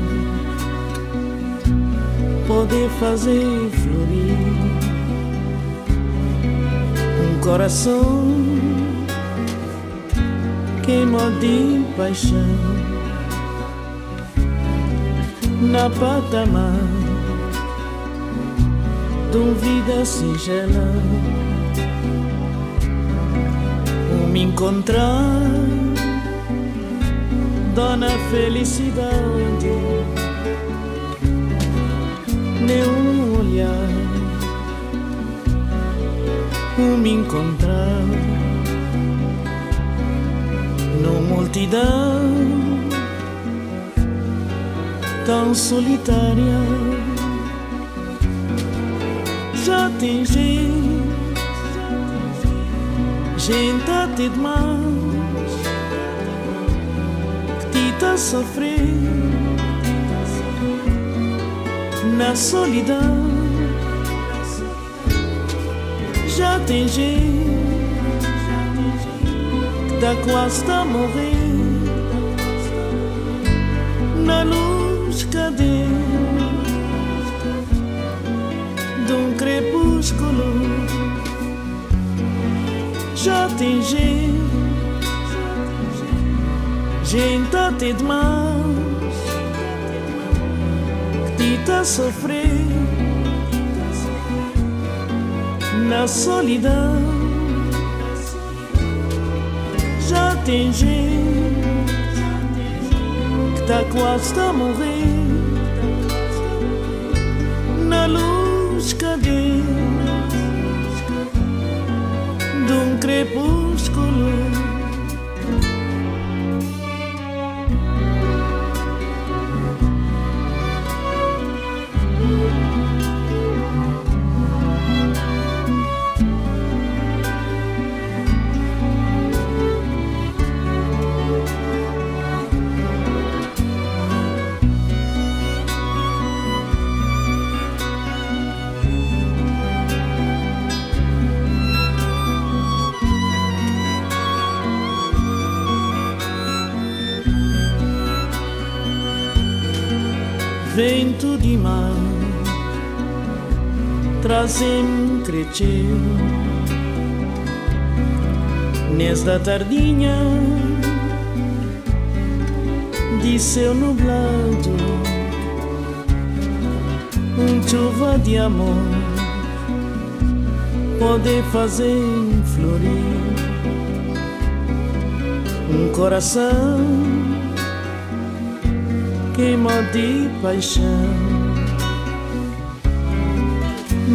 pode fazer florir um coração queima de paixão. Na patamar de uma vida singela encontrar dona felicidade nenhum olhar o me encontrar numa multidão tão solitária. Já tem gente, gente até demais, que te tá sofrendo na solidão. Já tem gente tá quase a morrer na luz cadê de um crepúsculo já tem gente gente até demais que te tá sofrendo na solidão já tem gente que tá quase a morrer crepúsculo. Trazem crescer nesta tardinha de céu nublado um chuva de amor pode fazer florir um coração queima de paixão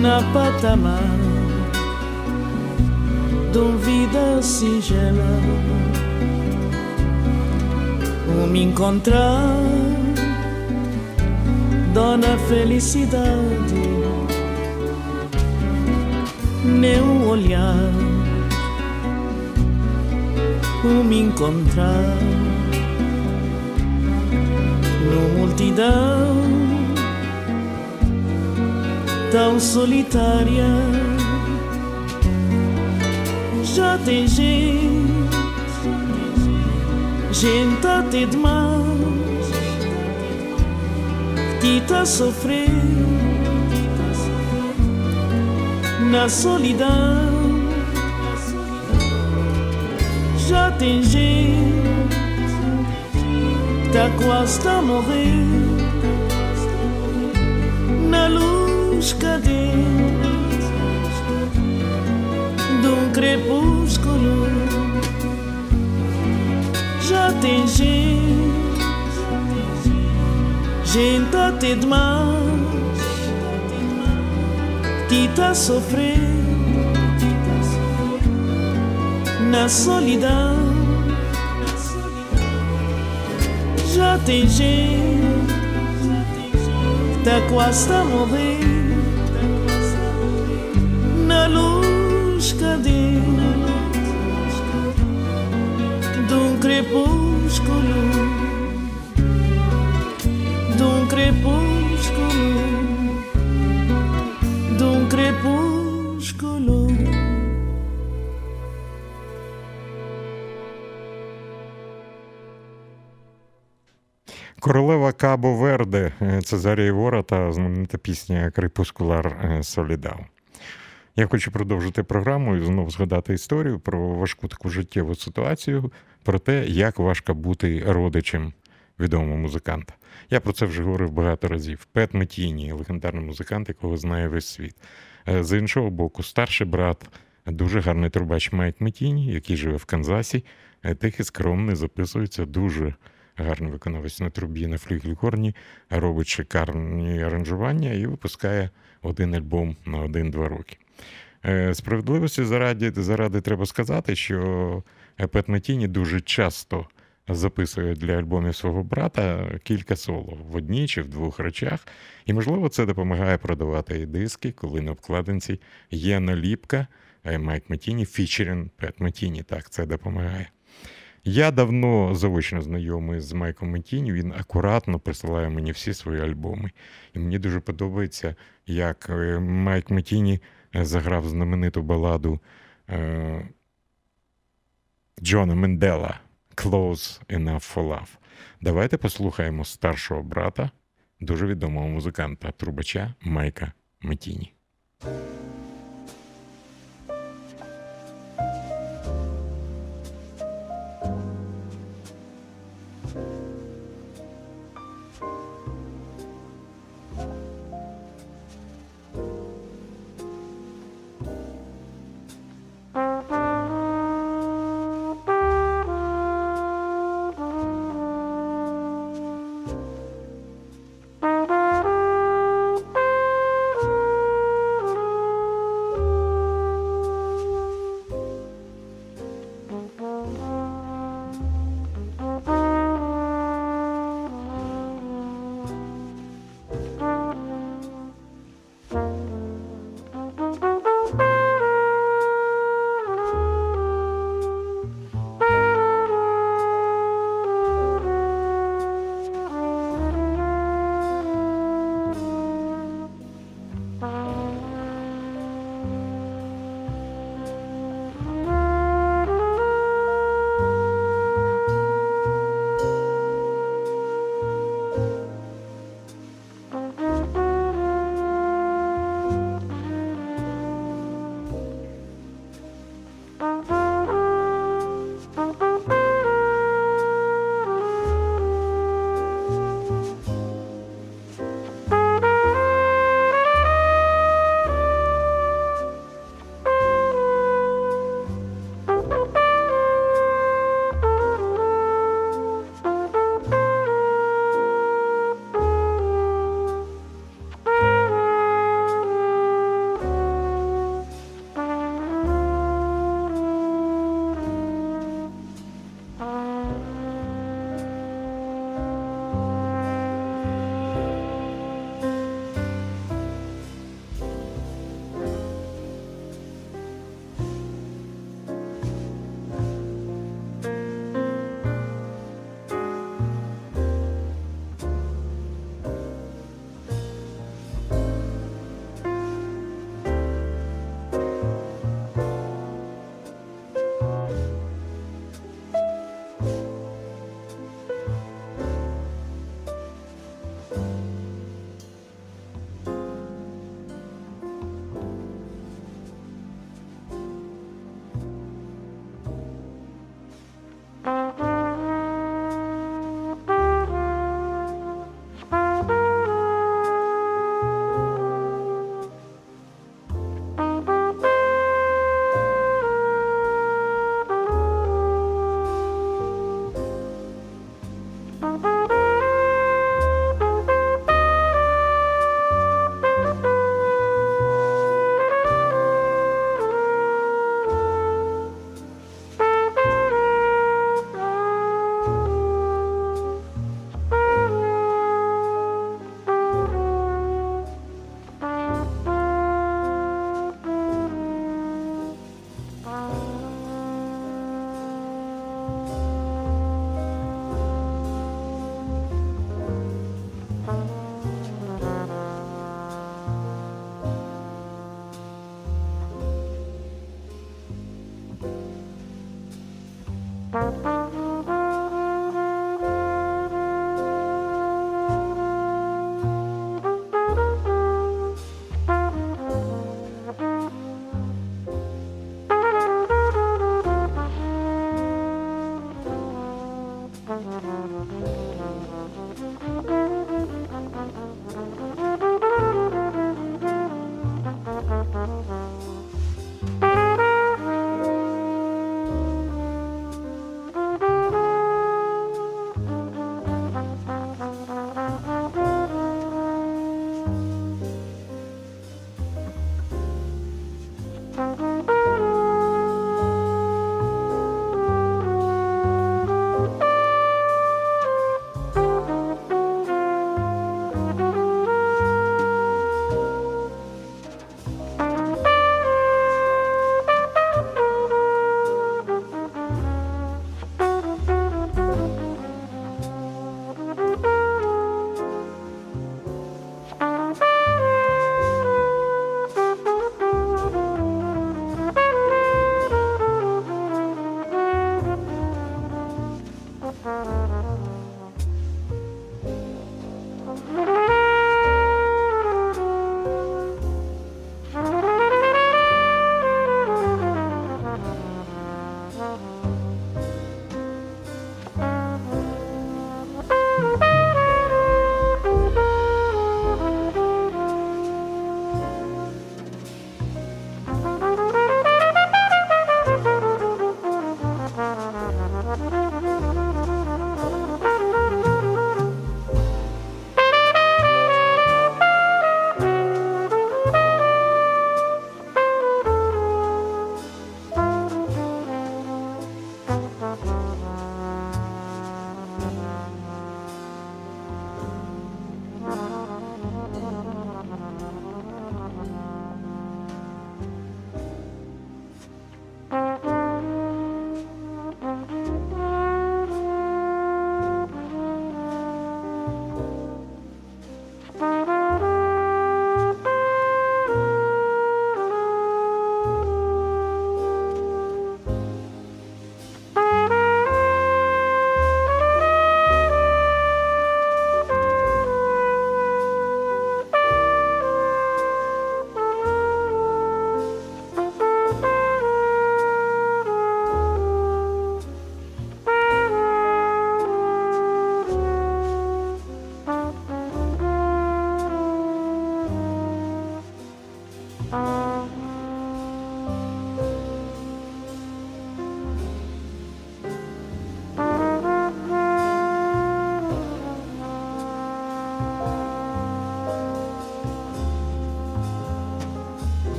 na patamar de vida singela. O me encontrar, dona felicidade, nem olhar o me encontrar no multidão tão solitária. Já tem gente, gente até demais que tá sofrendo na solidão. Já tem gente, tá quase a morrer na luz cadente de um crepúsculo. Já tem gente, gente até demais que tá sofrendo na solidão. Já tem gente tá quase a morrer crepúsculo, de um crepúsculo, de um crepúsculo. Королева Кабо Верде е, Цезарія Вора та знаменита пісня Крепускулар Солідау. Я хочу продовжити програму і знову згадати історію про важку таку життєву ситуацію, про те, як важко бути родичем відомого музиканта. Я про це вже говорив багато разів. Пет Метіні, легендарний музикант, якого знає весь світ. Е, З іншого боку, старший брат, дуже гарний трубач Майк Метіні, який живе в Канзасі, е, тихий скромний, записується дуже гарний виконавець на трубі на флюгельхорні, робить шикарні аранжування і випускає один альбом на один-два роки. Е, Справедливості заради, заради треба сказати, що Пет Метіні дуже часто записує для альбомів свого брата кілька соло в одній чи в двох речах. І, можливо, це допомагає продавати диски, коли на обкладинці є наліпка Майк Метіні, фічерін Пет Метіні. Так, це допомагає. Я давно заочно знайомий з Майком Метіні, він акуратно присилає мені всі свої альбоми. І мені дуже подобається, як е, Майк Метіні е, заграв знамениту баладу е, Джона Мендела Close Enough for Love. Давайте послухаємо старшого брата, дуже відомого музиканта, трубача Майка Метіні.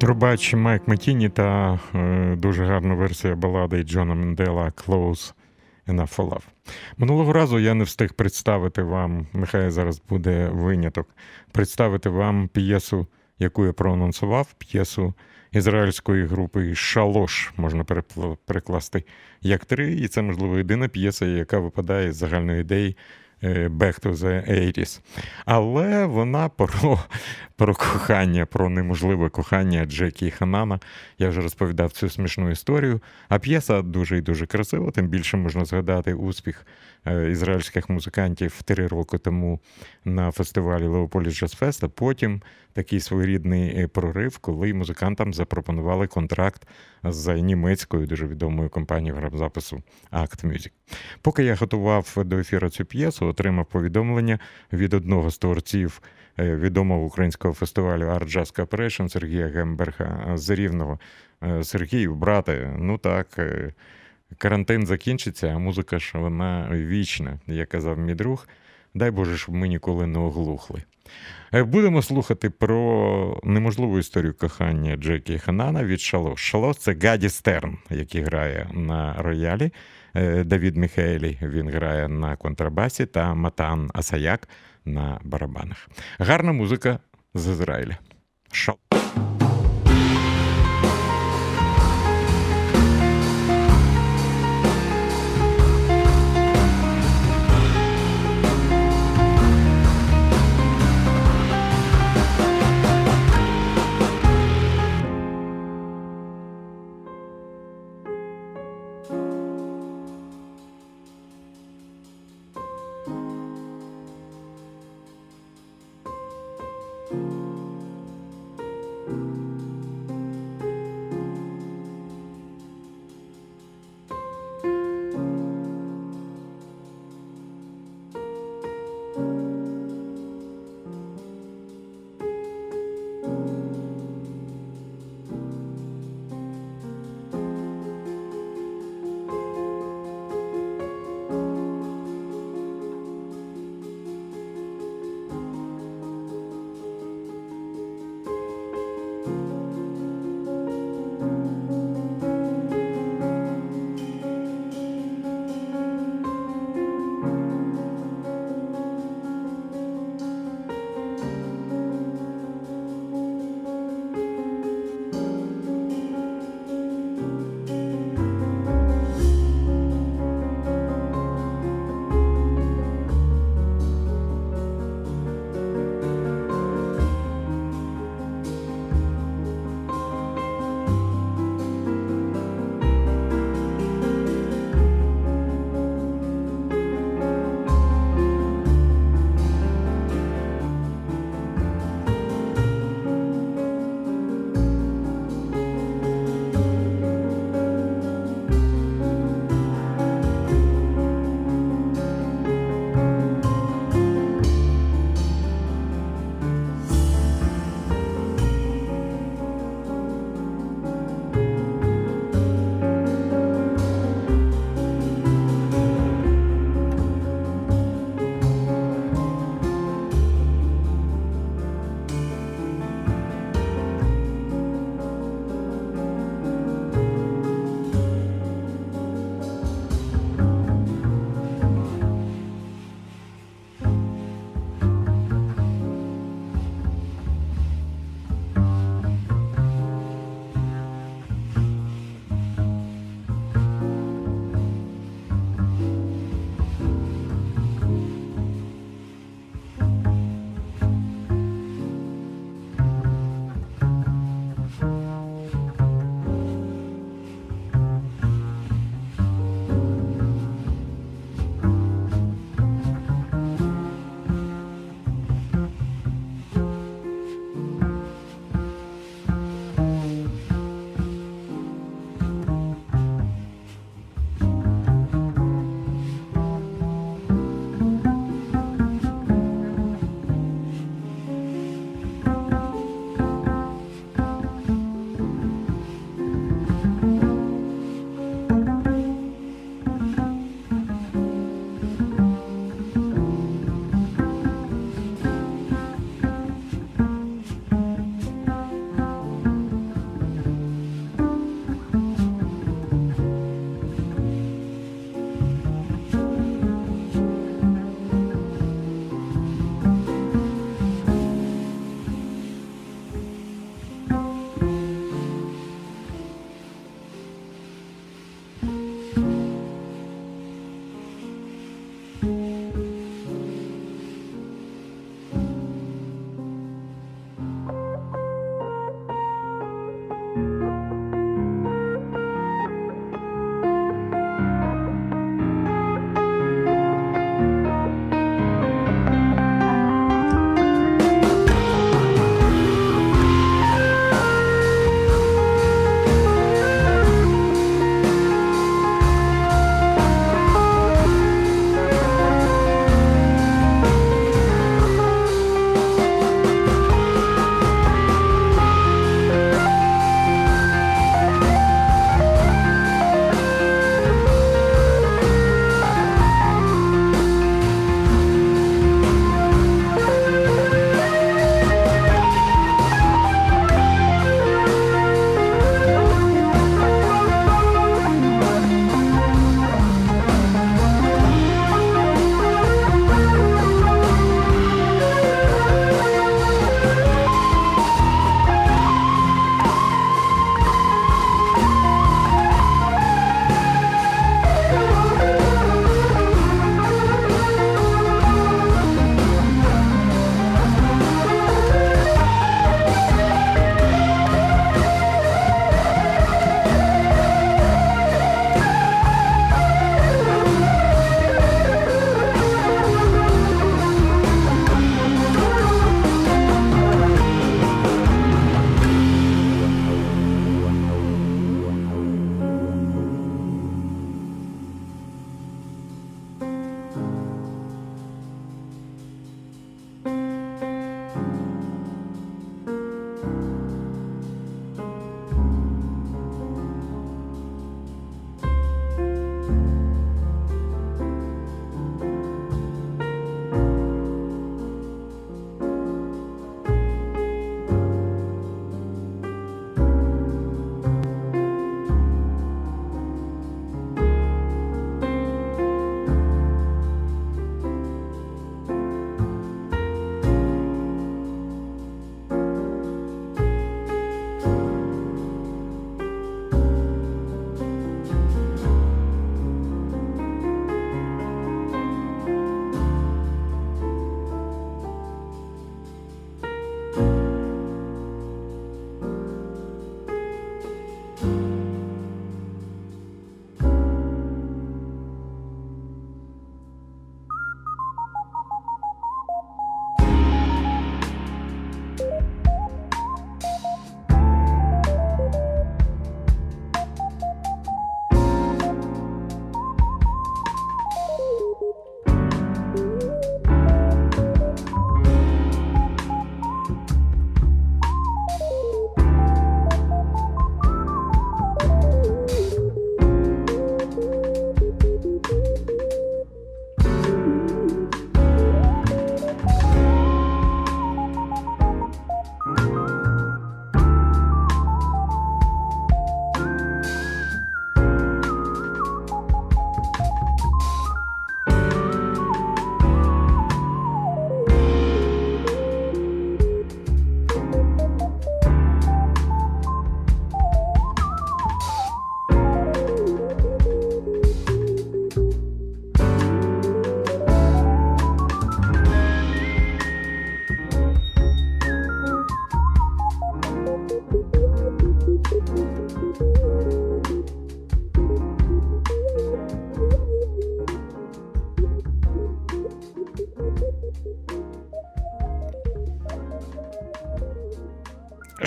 Трубач Майк Матіні та е, дуже гарна версія балади Джона Мендела «Close Enough for Love». Минулого разу я не встиг представити вам, нехай зараз буде виняток, представити вам п'єсу, яку я проанонсував, п'єсу ізраїльської групи Шалош, можна перекласти як три, і це, можливо, єдина п'єса, яка випадає з загальної ідеї Back to the 80s. Але вона про, про кохання, про неможливе кохання Джекі і Ханана. Я вже розповідав цю смішну історію. А п'єса дуже і дуже красива, тим більше можна згадати успіх е, ізраїльських музикантів три роки тому на фестивалі Леополіс Джаз Фест, а потім такий своєрідний е, прорив, коли музикантам запропонували контракт з німецькою дуже відомою компанією грамзапису Act Music. Поки я готував до ефіру цю п'єсу, отримав повідомлення від одного з творців е, відомого українського фестивалю Art Jazz Corporation Сергія Гемберга з Рівного. Е, Сергію, брате, ну так. е, Карантин закінчиться, а музика ж вона вічна, як казав мій друг. Дай Боже, щоб ми ніколи не оглухли. Будемо слухати про неможливу історію кохання Джекі Ханана від Шалос. Шалос це Гаді Стерн, який грає на роялі. Е, Давід Міхейлі він грає на контрабасі та Матан Асаяк на барабанах. Гарна музика з Ізраїля. Шалос.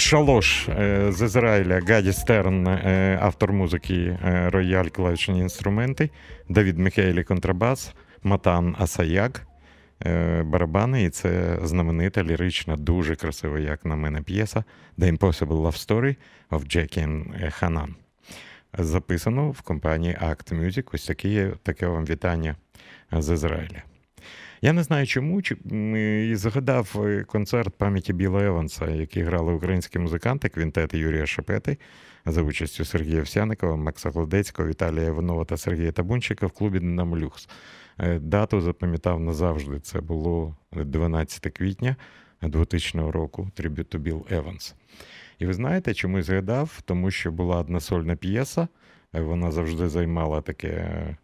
Шалош е, з Ізраїля, Гаді Стерн, е, автор музики е, рояль клавішні інструменти, Давід Михайлі контрабас, Матан Асаяк, барабани, і це знаменита лірична, дуже красива, як на мене, п'єса The Impossible Love Story of Jackie Hanan. Записано в компанії Act Music. Ось таке, таке вам вітання з Ізраїля. Я не знаю чому, чи і згадав е, концерт пам'яті Біла Еванса, який грали українські музиканти, квінтет Юрія Шепети за участю Сергія Овсяникова, Макса Гладецького, Віталія Іванова та Сергія Табунчика в клубі Динамо Люкс. Е, Дату запам'ятав назавжди. Це було 12 квітня 2000 року. Трибют Біл Еванс. І ви знаєте, чому згадав? Тому що була одна сольна п'єса, е, вона завжди займала таке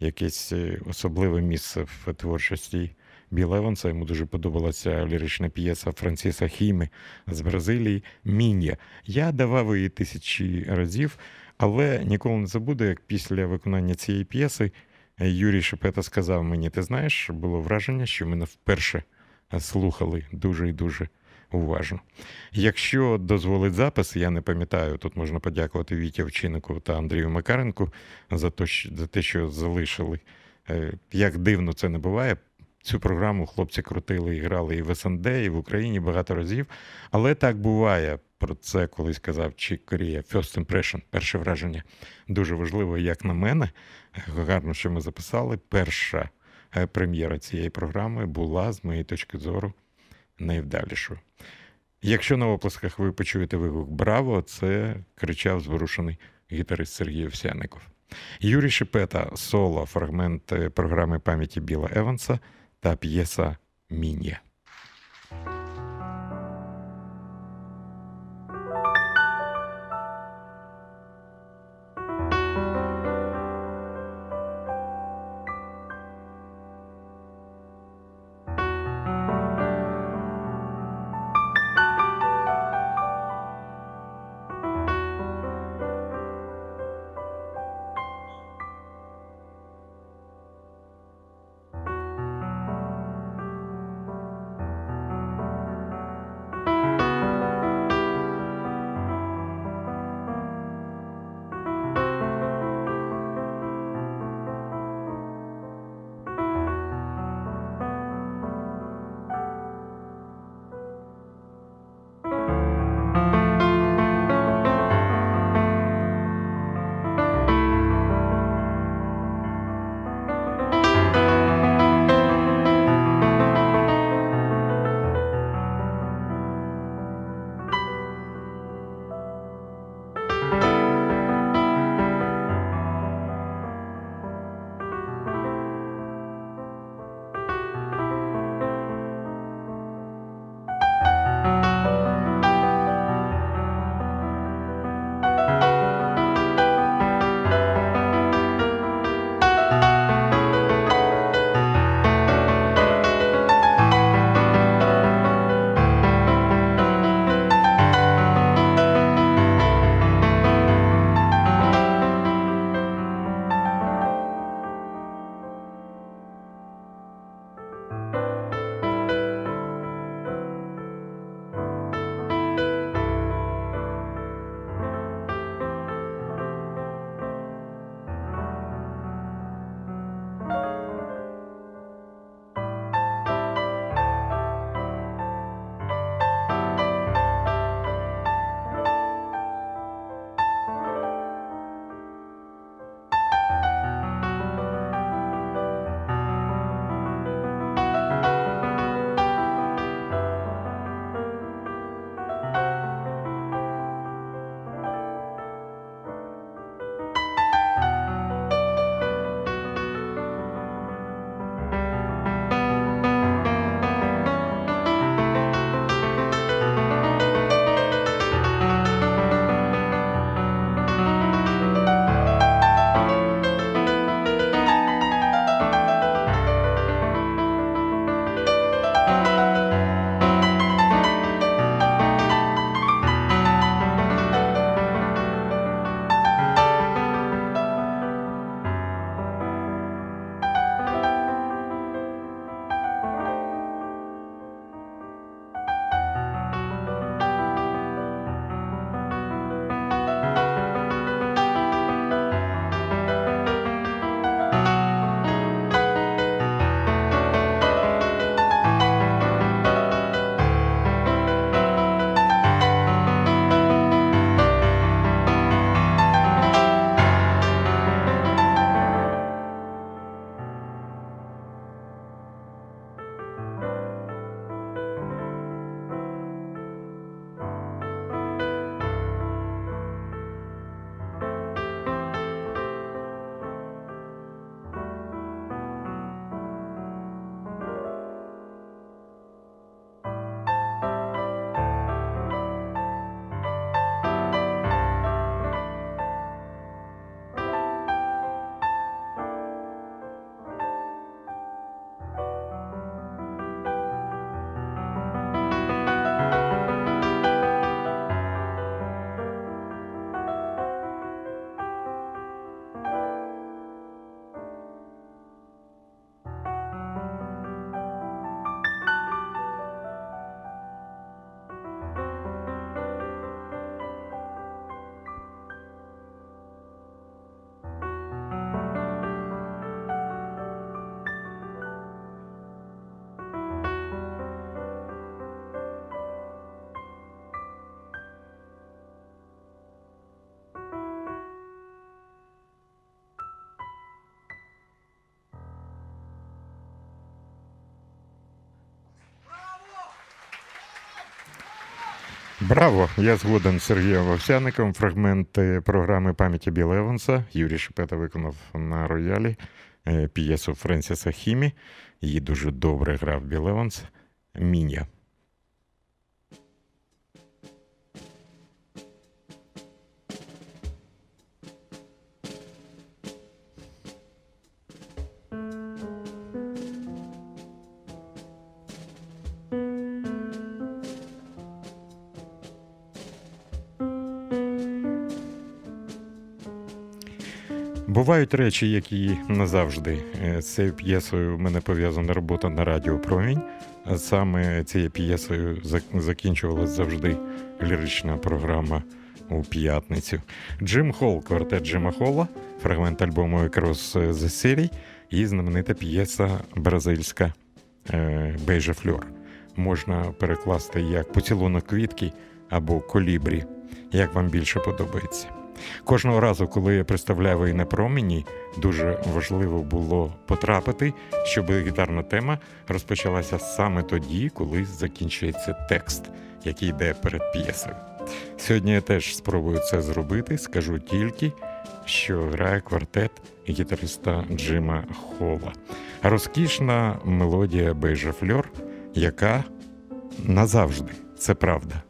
якесь е, особливе місце в творчості Біла Еванса. Йому дуже подобалася лірична п'єса Франсіса Хіми з Бразилії Мін'я. Я давав її тисячі разів, але ніколи не забуду, як після виконання цієї п'єси Юрій Шепета сказав мені: ти знаєш, було враження, що мене вперше слухали дуже і дуже уважно. Якщо дозволить запис, я не пам'ятаю, тут можна подякувати Віті Овчиннику та Андрію Макаренку за те, що, залишили. Е, Як дивно це не буває. Цю програму хлопці крутили і грали і в СНД, і в Україні багато разів. Але так буває. Про це колись казав Чік Корія. First impression, перше враження. Дуже важливо, як на мене. Гарно, що ми записали. Перша е, прем'єра цієї програми була, з моєї точки зору, найвдалішою. Якщо на оплесках ви почуєте вигук Браво, це кричав зворушений гітарист Сергій Овсяников. Юрій Шепета, соло, фрагмент е, програми пам'яті Біла Еванса та п'єса Мін'я. Браво! Я згоден з Сергієм Вовсяником. Фрагменти програми пам'яті Біла Еванса. Юрій Шепета виконав на роялі е, п'єсу Френсіса Хімі. Її дуже добре грав Біл Еванс. Міня. Бувають речі, які назавжди. Е, цією п'єсою в мене пов'язана робота на Радіо Промінь. Саме цією п'єсою зак- закінчувалась завжди лірична програма у п'ятницю. Джим Холл, квартет Джима Холла, фрагмент альбому Across the City і знаменита п'єса бразильська Бейжа Фльор. Можна перекласти як поцілунок квітки або колібрі, як вам більше подобається. Кожного разу, коли я представляв її на промені, дуже важливо було потрапити, щоб гітарна тема розпочалася саме тоді, коли закінчується текст, який йде перед п'єсою. Сьогодні я теж спробую це зробити. Скажу тільки, що грає квартет гітариста Джима Холла. Розкішна мелодія Бейжа Фльор, яка назавжди це правда.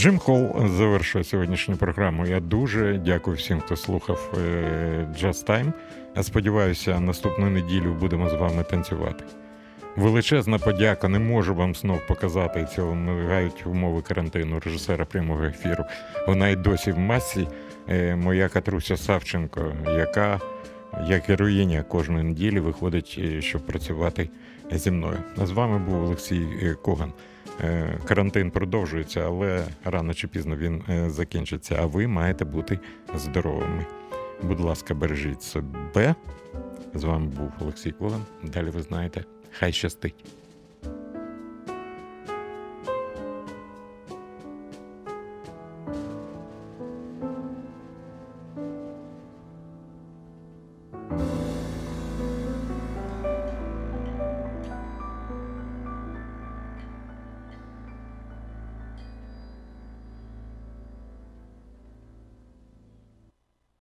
Хол завершує сьогоднішню програму. Я дуже дякую всім, хто слухав е, Just Time. Сподіваюся, наступну неділю будемо з вами танцювати. Величезна подяка, не можу вам знов показати цього мигають умови карантину режисера прямого ефіру. Вона й досі в масі. Е, Моя Катруся Савченко, яка як героїня кожної неділі виходить, е, щоб працювати зі мною. А з вами був Олексій Коган. Е, Карантин продовжується, але рано чи пізно він е, закінчиться. А ви маєте бути здоровими. Будь ласка, бережіть себе. З вами був Олексій Коган. Далі ви знаєте. Хай щастить.